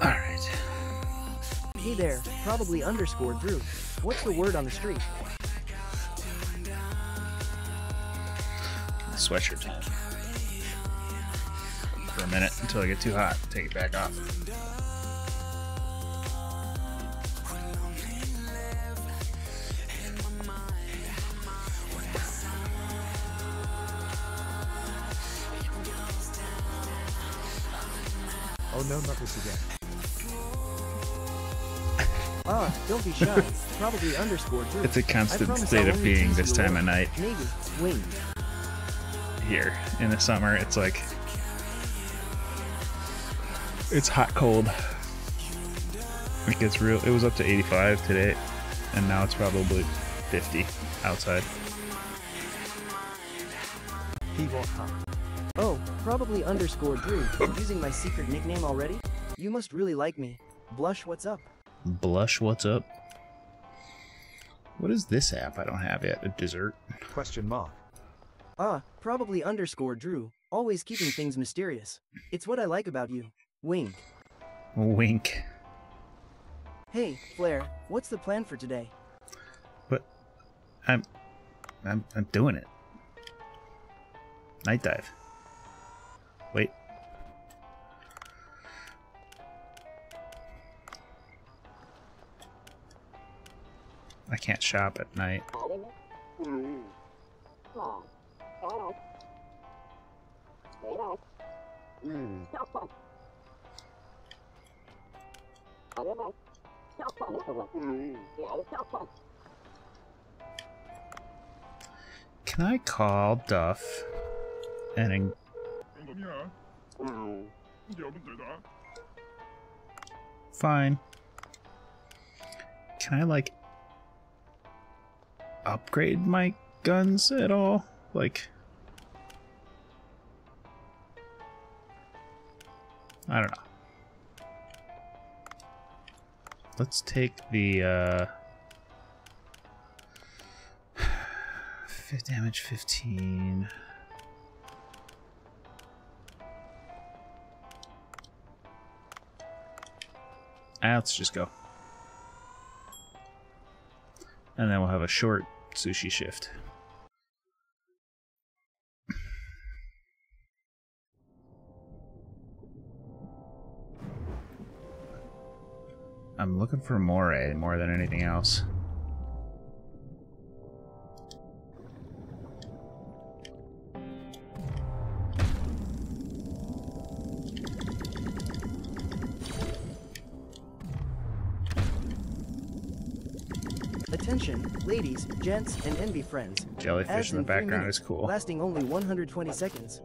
Alright. Hey there, probably underscore Drew. What's the word on the street? Sweatshirt. For a minute until I get too hot. Take it back off. Don't be shy. probably underscore Drew. It's a constant state of being this time of night. Maybe. Wing. Here in the summer, it's like it's hot cold. It gets real. It was up to 85 today, and now it's probably 50 outside. He won't hop. Oh, probably underscore Drew. Using my secret nickname already? You must really like me. Blush, what's up? Blush, what's up? What is this app I don't have yet? A dessert? Question mark. Ah, probably underscore Drew. Always keeping things mysterious. It's what I like about you. Wink. Wink. Hey, Phlare, what's the plan for today? But I'm I'm I'm doing it. Night dive. Wait. I can't shop at night. Can I call Duff and fine. Can I like upgrade my guns at all? Like I don't know. Let's take the uh damage 15. Ah, let's just go. And then we'll have a short sushi shift. I'm looking for Moray eh, more than anything else. Ladies, gents, and envy friends. Jellyfish Ads in the background minutes, is cool. Lasting only 120 seconds.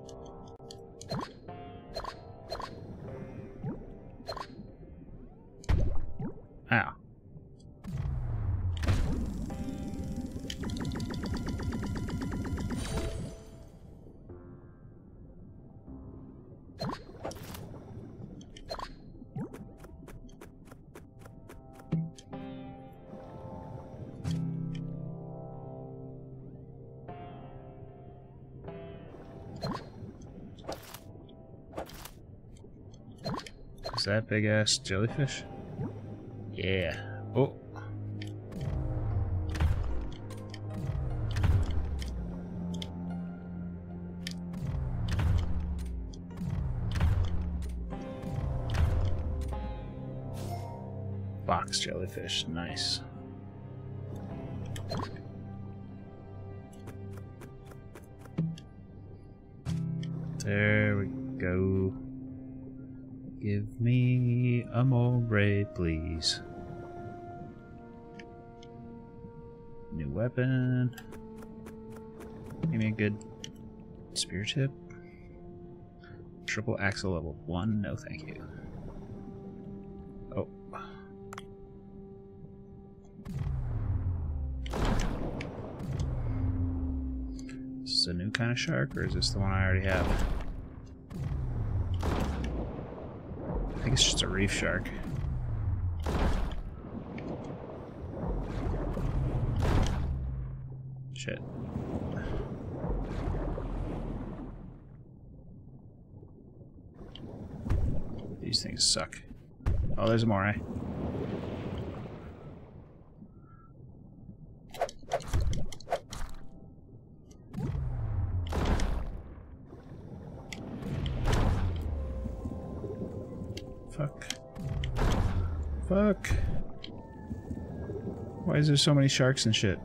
That big ass jellyfish? Yeah. Oh. Box jellyfish, nice. Please. New weapon. Give me a good spear tip. Triple axle level 1, no thank you. Oh. This is a new kind of shark, or is this the one I already have? I think it's just a reef shark. Shit. These things suck. Oh, there's a moray. Eh? Fuck. Fuck. Why is there so many sharks and shit?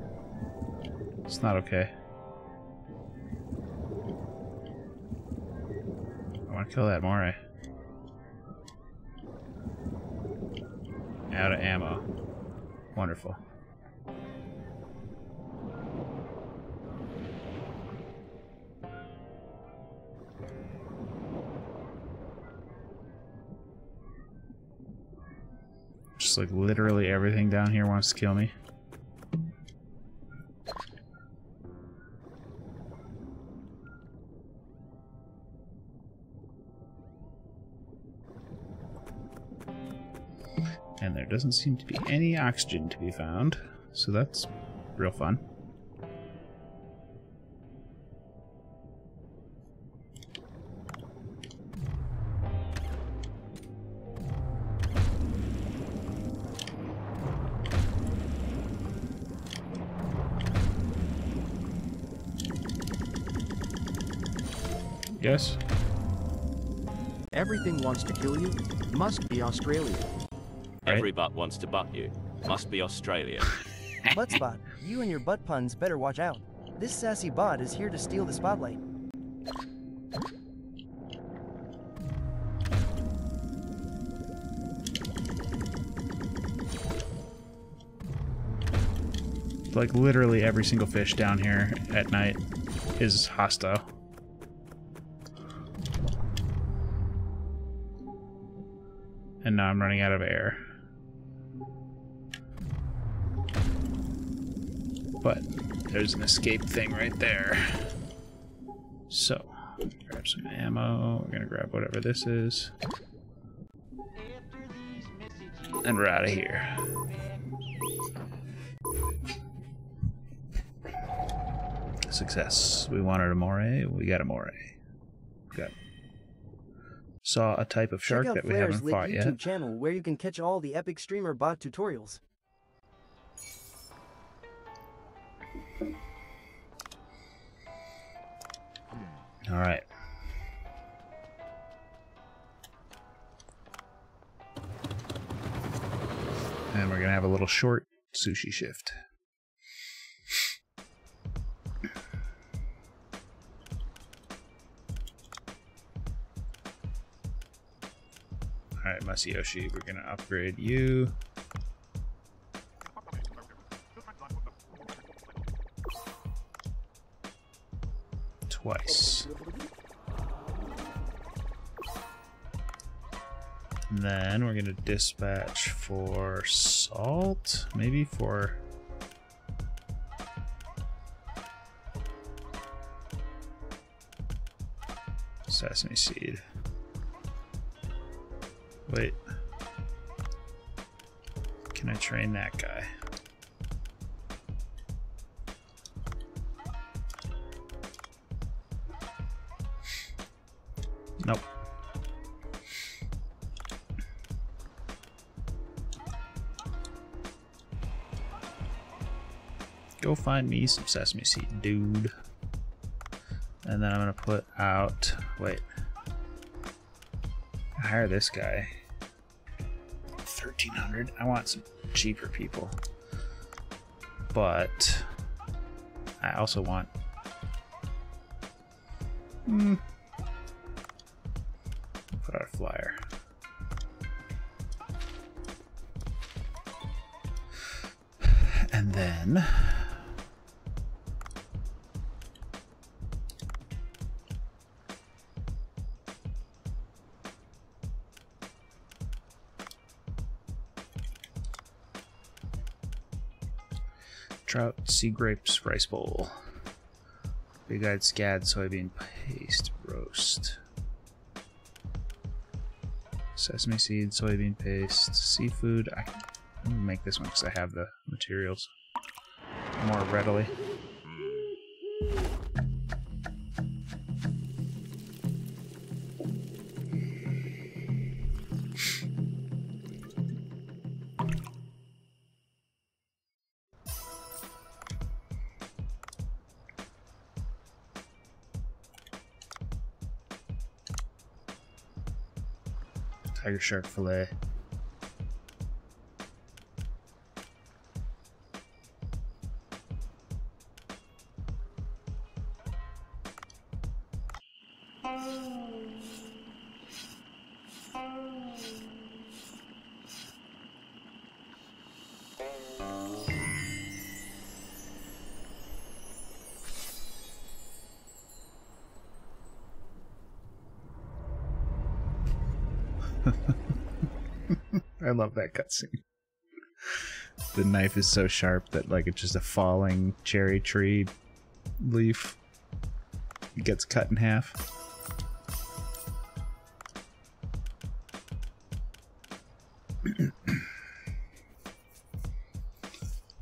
It's not okay. I want to kill that moray. Eh? Wants to kill me. And there doesn't seem to be any oxygen to be found, so that's real fun. Wants to kill you. Must be Australia. Every butt wants to butt you. Must be Australia. Buttspot, you and your butt puns better watch out. This sassy bot is here to steal the spotlight. Like literally every single fish down here at night is hostile. Now I'm running out of air. But there's an escape thing right there. So, grab some ammo. We're gonna grab whatever this is. And we're out of here. Success. We wanted a moray. We got a moray. Saw a type of shark that we Phlare's haven't fought YouTube yet. channel where you can catch all the epic streamer bot tutorials. All right. And we're gonna have a little short sushi shift. Masayoshi, we're gonna upgrade you. Twice. And then we're gonna dispatch for salt, maybe for sesame seed. Wait. Can I train that guy? Nope. Go find me some sesame seed, dude. And then I'm gonna put out. Wait. Hire this guy. 1300. I want some cheaper people. But I also want. Hmm. Sea grapes, rice bowl. Big eyed scad, soybean paste, roast. Sesame seed, soybean paste, seafood. I can make this one because I have the materials more readily. Shark fillet. Love that cutscene. The knife is so sharp that like it's just a falling cherry tree leaf it gets cut in half.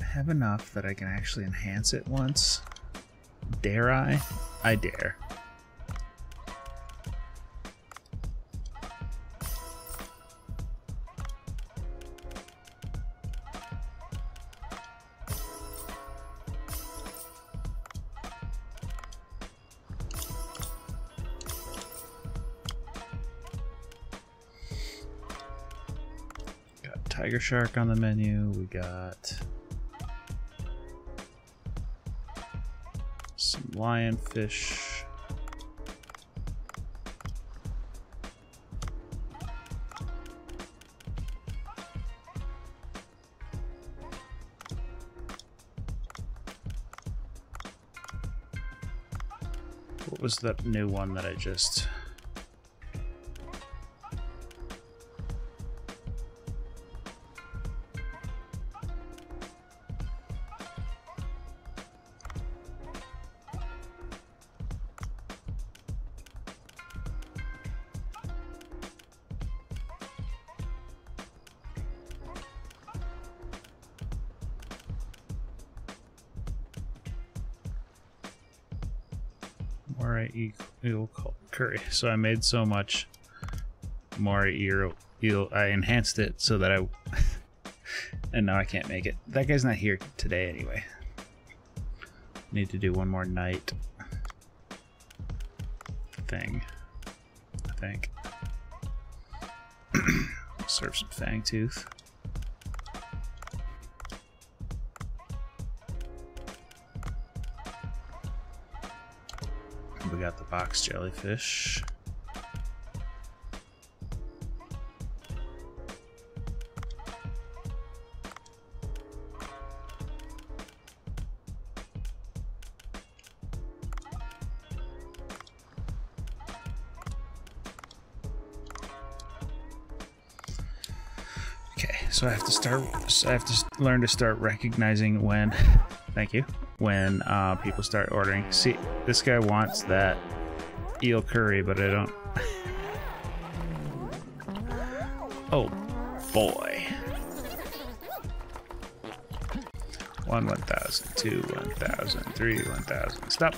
I have enough that I can actually enhance it once. Dare I? I dare. Shark on the menu. We got some lionfish. What was that new one that I just So I made so much more eel. I enhanced it so that I, and now I can't make it. That guy's not here today anyway. Need to do one more night thing. I think. Serve some fang tooth. Box jellyfish. Okay, so I have to start. I have to learn to start recognizing when. Thank you. When uh, people start ordering. See, this guy wants that eel curry, but I don't. oh boy. One one thousand, two one thousand, three one thousand. Stop.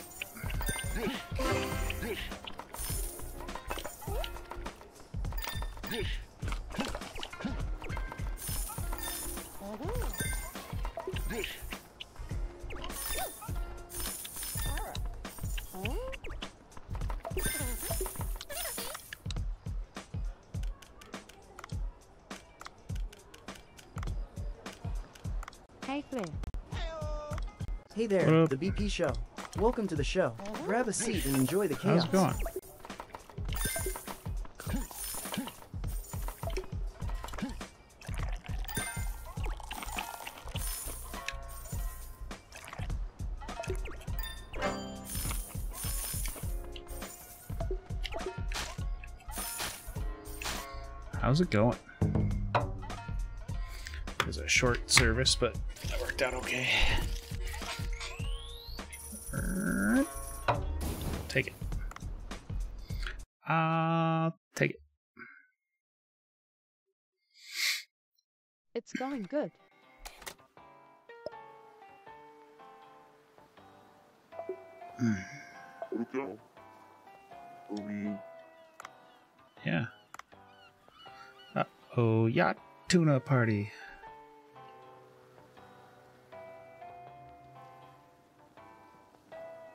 The BP show. Welcome to the show. Grab a seat and enjoy the chaos. How's it going? How's it going? It was a short service, but it worked out okay. Going good. Yeah. Uh oh, yacht tuna party.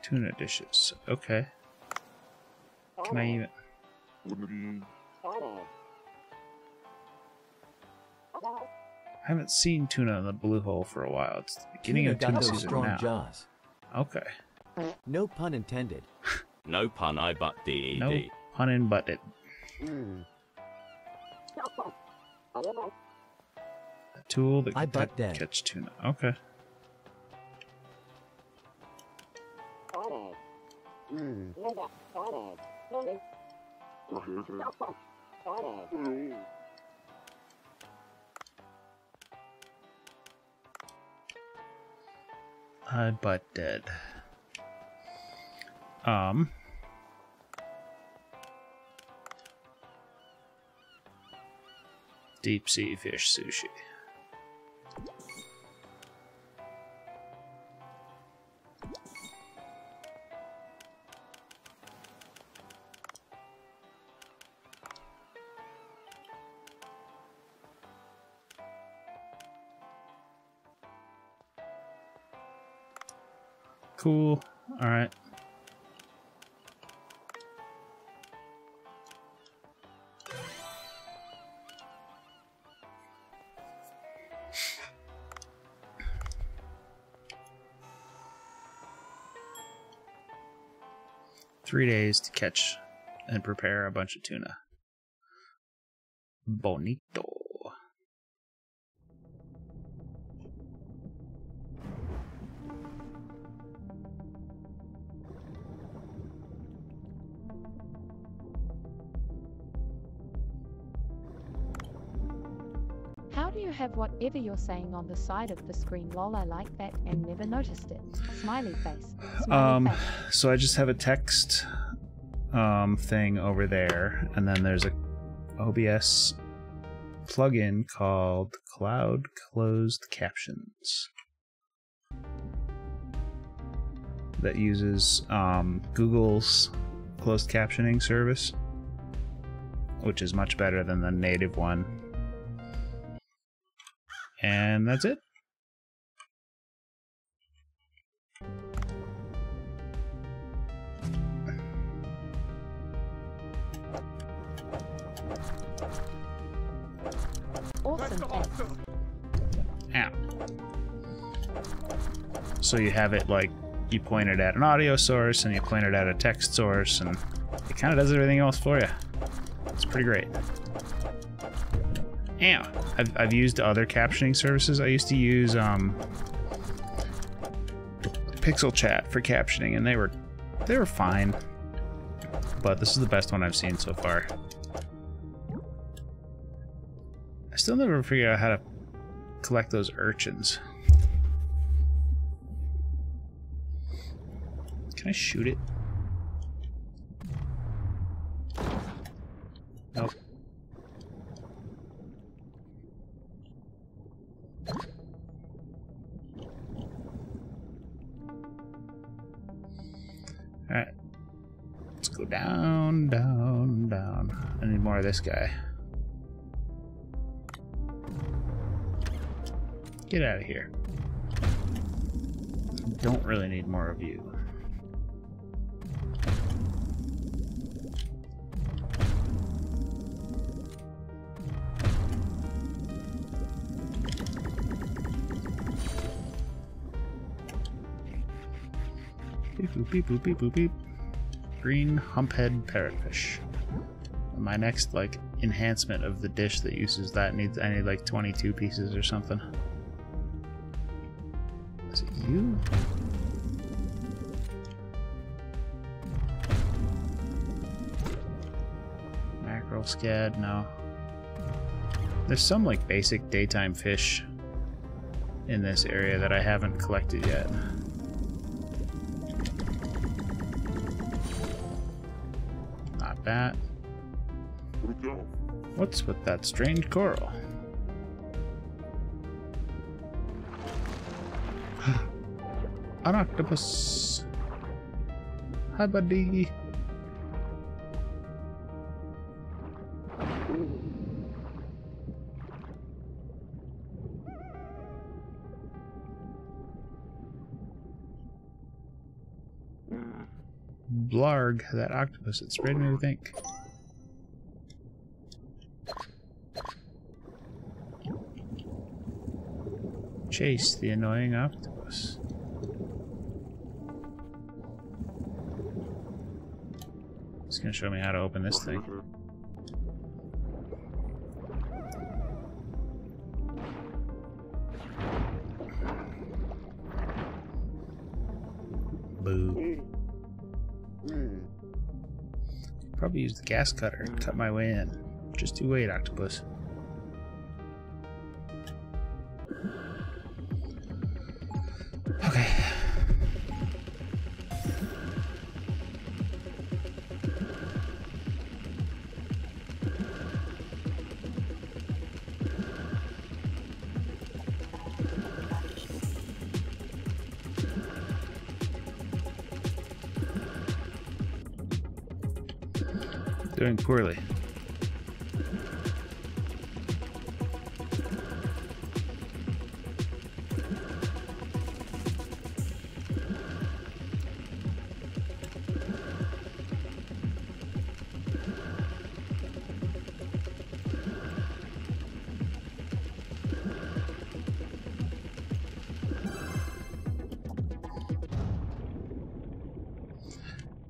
Tuna dishes. Okay. Can I even? I haven't seen tuna in the blue hole for a while. It's the beginning Tuna of got tuna those season strong now. jaws. Okay. No pun intended. No pun, I but DED. No pun in butted. Mm. A tool that I can butt t- dead. catch tuna. Okay. Um. Deep sea fish sushi. Catch and prepare a bunch of tuna. Bonito. How do you have whatever you're saying on the side of the screen? Lol, I like that and never noticed it. Smiley face. Smiley Um, face. so I just have a text um thing over there, and then there's a OBS plugin called Cloud Closed Captions that uses um, Google's closed captioning service, which is much better than the native one. And that's it. So you have it like you point it at an audio source and you point it at a text source and it kind of does everything else for you. It's pretty great. Yeah, I've, I've used other captioning services. I used to use um, Pixel Chat for captioning, and they were they were fine. But this is the best one I've seen so far. I still never figured out how to collect those urchins. Can I shoot it? Nope. Alright. Let's go down, down, down. I need more of this guy. Get out of here. Don't really need more of you. Beep boop beep boop beep boop beep. Green humphead parrotfish. My next like enhancement of the dish that uses that needs I need like 22 pieces or something. Is it you? Mackerel scad, no. There's some like basic daytime fish in this area that I haven't collected yet. What's with that strange coral? An octopus. Hi, buddy. Hmm. Blarg, that octopus that sprayed me with ink. Chase the annoying octopus. It's gonna show me how to open this thing. Boo. Probably use the gas cutter and cut my way in. Just you wait, octopus. Poorly.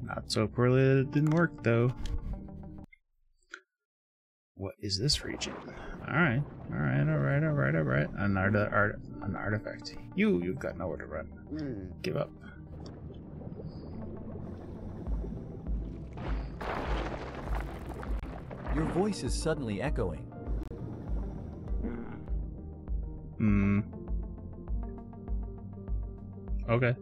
Not so poorly that it didn't work, though. What is this region? Alright, alright, alright, alright, alright. An, art art an artifact. You, you've got nowhere to run. Give up. Your voice is suddenly echoing. Hmm. Okay.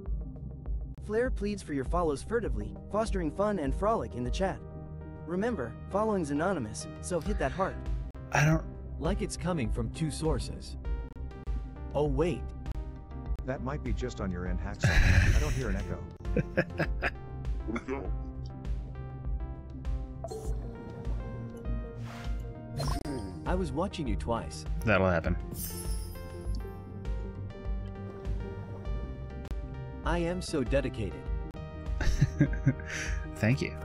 Phlare pleads for your follows furtively, fostering fun and frolic in the chat. Remember, following's anonymous, so hit that heart. I don't. Like it's coming from two sources. Oh, wait. That might be just on your end, Hacksaw. I don't hear an echo. I was watching you twice. That'll happen. I am so dedicated. Thank you.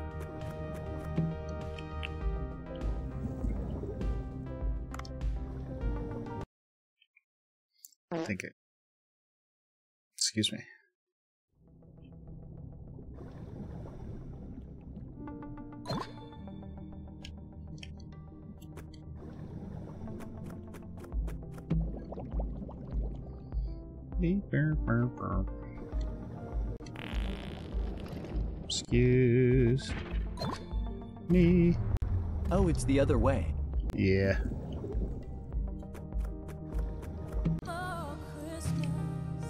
Excuse me. Excuse me. Oh, it's the other way. Yeah.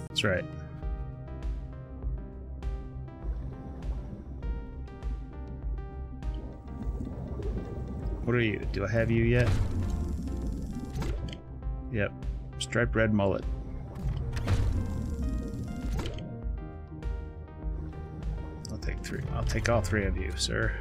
That's right. What are you? Do I have you yet? Yep. Striped red mullet. I'll take three. I'll take all three of you, sir.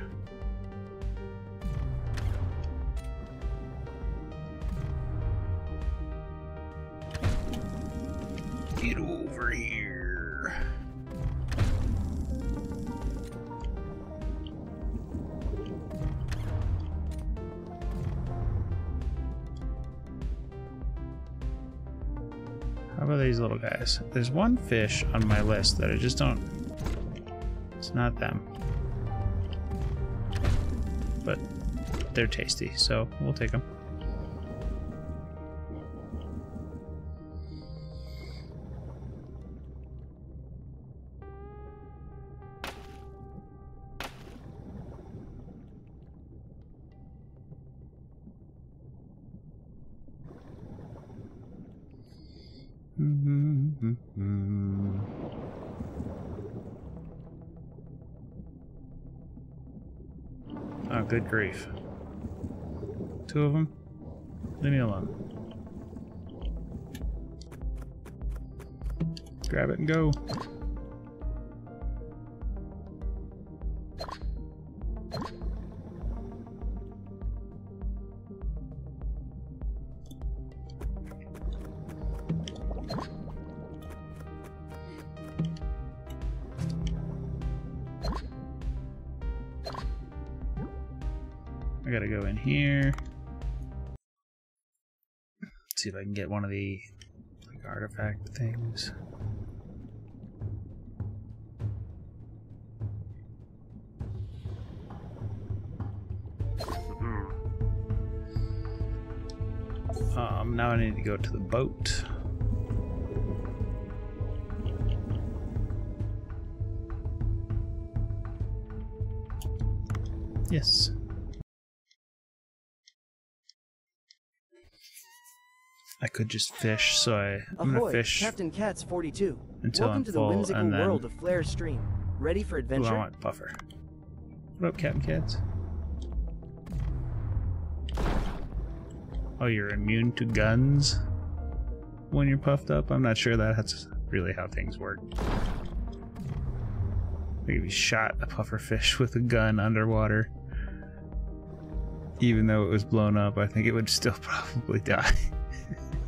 Guys? There's one fish on my list that I just don't. It's not them. But they're tasty, so we'll take them. Grief. Two of them? Leave me alone. Grab it and go. I can get one of the like, artifact things. Um, now I need to go to the boat. Yes. Could just fish, so I, I'm Ahoy, gonna fish. Captain Cat's 42. until Welcome I'm to the full, whimsical and then- world of Phlare's Stream. Ready for Ooh, adventure? I want buffer. What up, Captain Cats? Oh, you're immune to guns when you're puffed up? I'm not sure that that's really how things work. Maybe shot a puffer fish with a gun underwater, even though it was blown up, I think it would still probably die.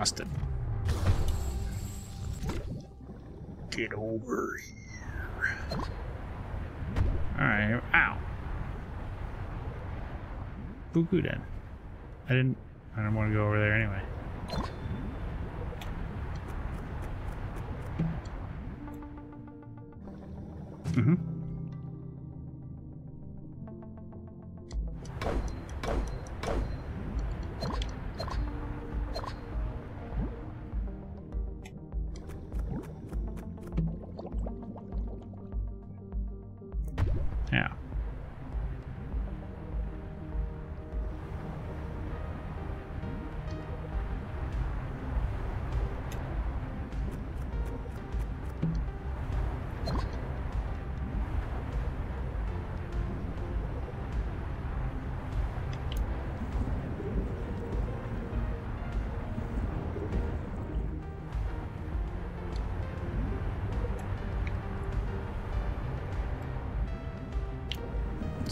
You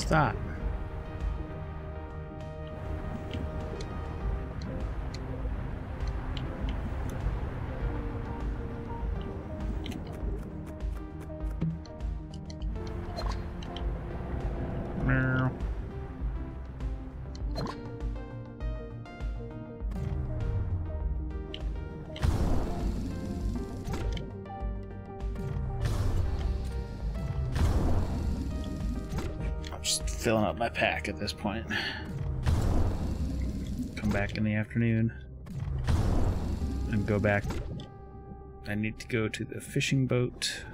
that? My pack at this point. Come back in the afternoon and go back. I need to go to the fishing boat.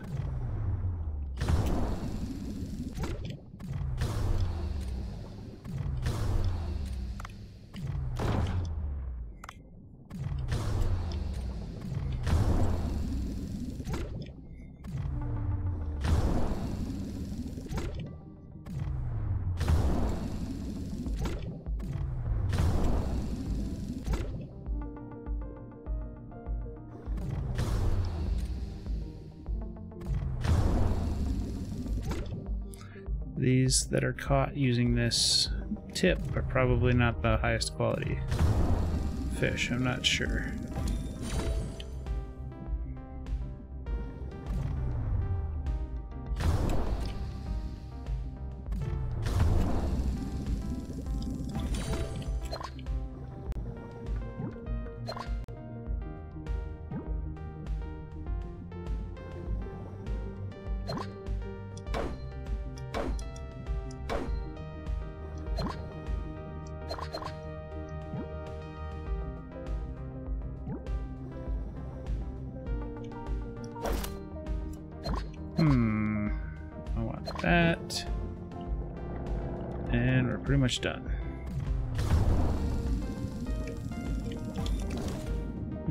That are caught using this tip are probably not the highest quality fish, I'm not sure.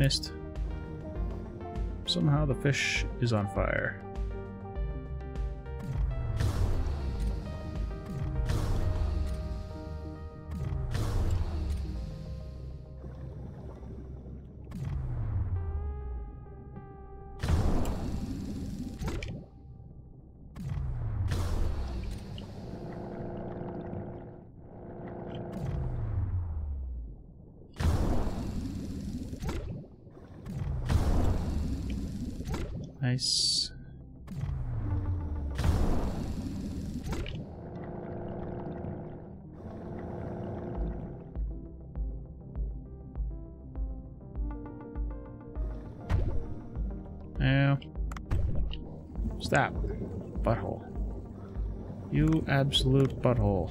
Missed. Somehow the fish is on fire. Absolute butthole.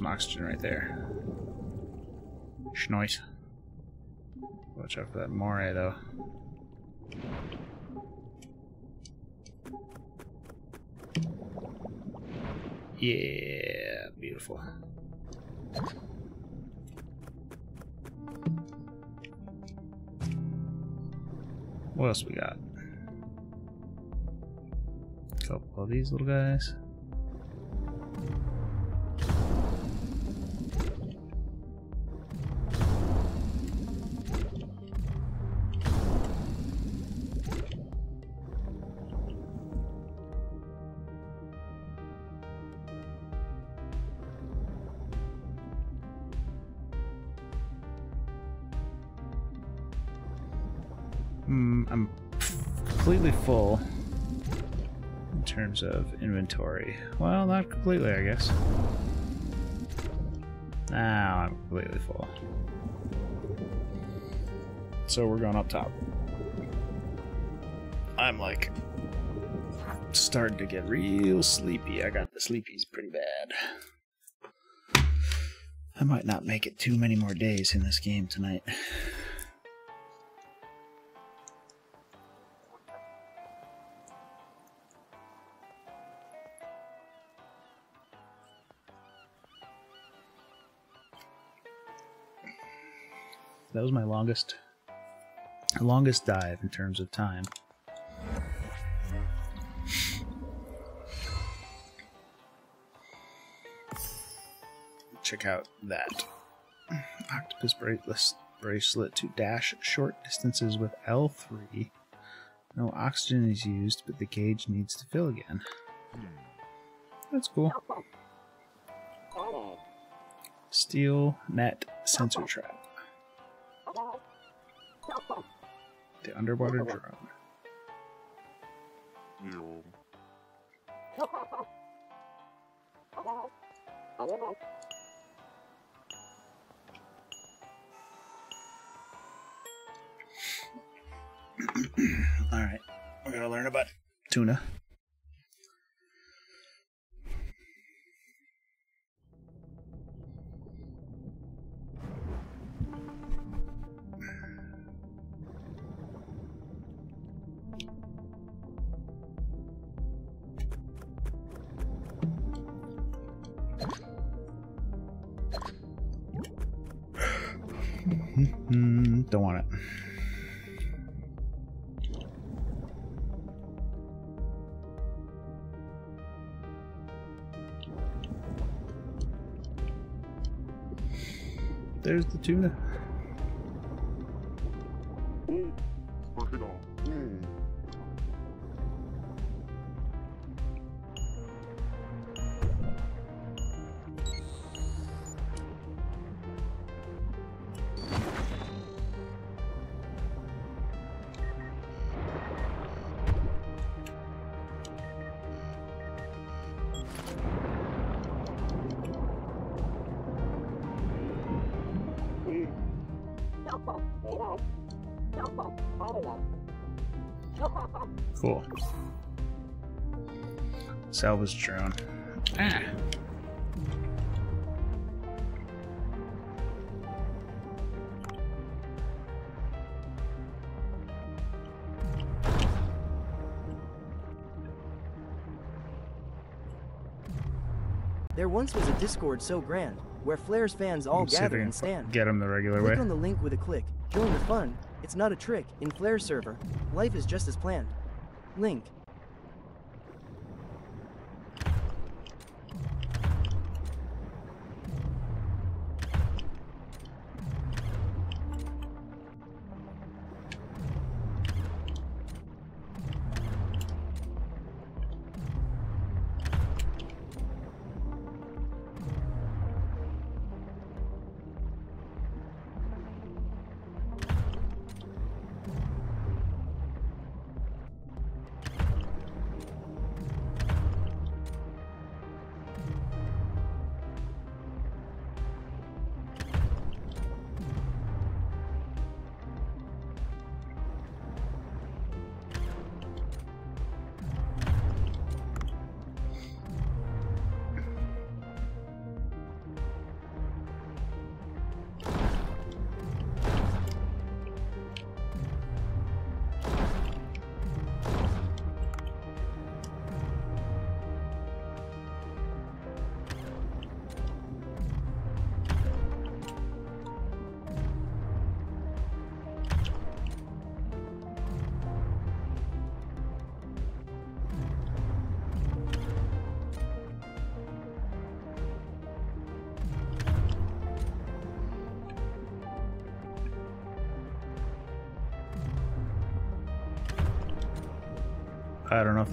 Some oxygen right there. Schnoit. Watch out for that moray, though. Yeah, beautiful. What else we got? A couple of these little guys. Hmm, I'm completely full in terms of inventory. Well, not completely, I guess. Now I'm completely full. So we're going up top. I'm like starting to get real sleepy. I got the sleepies pretty bad. I might not make it too many more days in this game tonight. That was my longest longest dive in terms of time. Check out that octopus bracelet bracelet to dash short distances with L3. No oxygen is used, but the gauge needs to fill again. That's cool. Steel net sensor trap. The underwater drone. Alright, we're gonna learn about tuna. There's Salvage drone. Ah. There once was a Discord so grand, where Phlare's fans all Let's see if gather and stand. Get them the regular Click way. on the link with a click. Join the fun. It's not a trick. In Phlare server, life is just as planned. Link.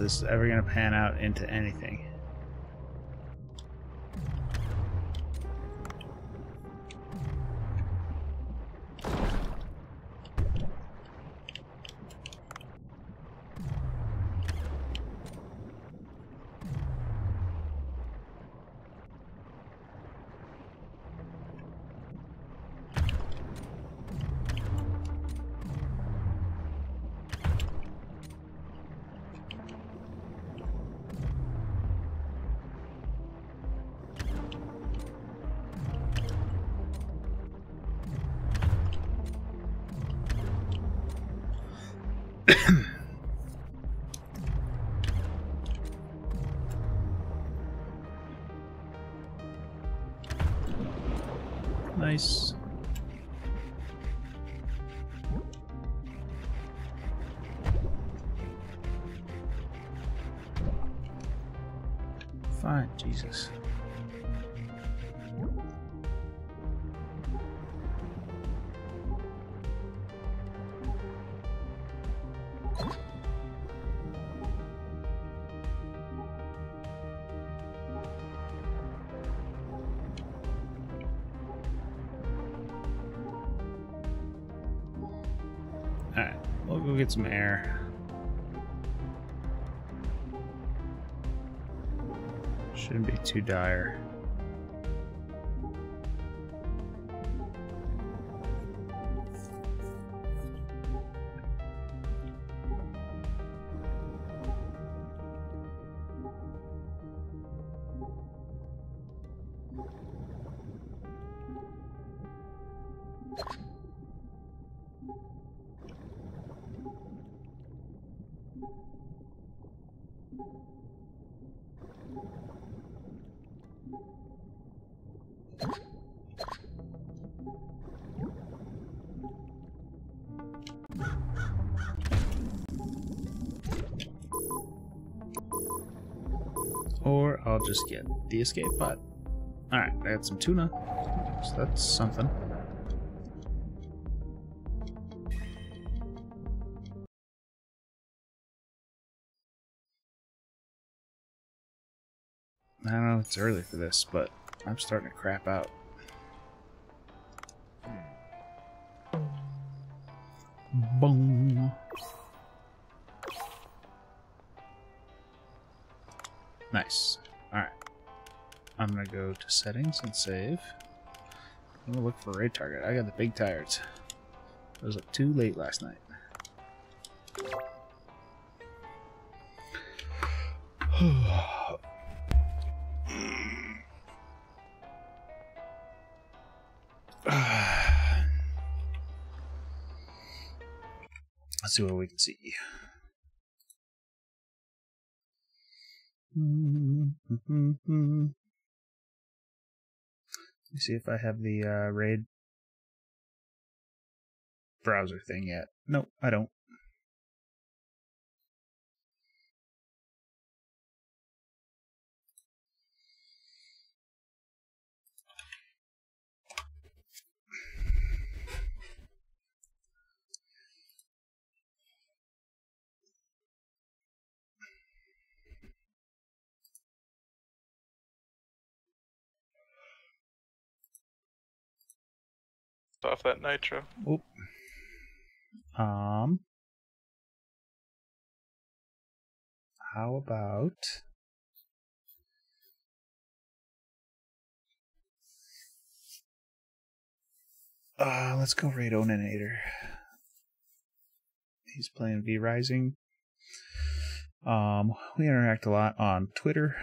This is ever going to pan out into anything. Some air. Shouldn't be too dire. the escape pod. Alright, I got some tuna. So that's something. I don't know it's early for this, but I'm starting to crap out. Settings and save. I'm gonna look for a raid target. I got the big tires. I was up too late last night. Let's see what we can see. Let me see if I have the uh, raid browser thing yet. Nope, I don't. Off that nitro. Oop. Um. How about uh let's go raid Oninator. He's playing V Rising. Um we interact a lot on Twitter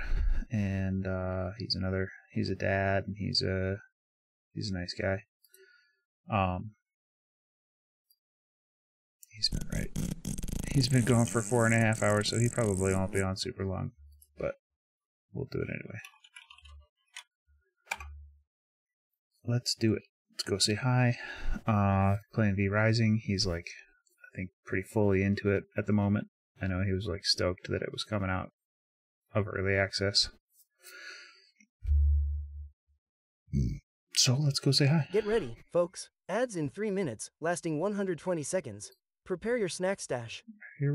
and uh he's another he's a dad and he's a he's a nice guy. Um, he's been right. He's been gone for four and a half hours, so he probably won't be on super long, but we'll do it anyway. Let's do it. Let's go say hi. Uh, playing V Rising. He's like, I think, pretty fully into it at the moment. I know he was like stoked that it was coming out of early access. So let's go say hi. Get ready, folks. Ads in 3 minutes, lasting 120 seconds. Prepare your snack stash. Here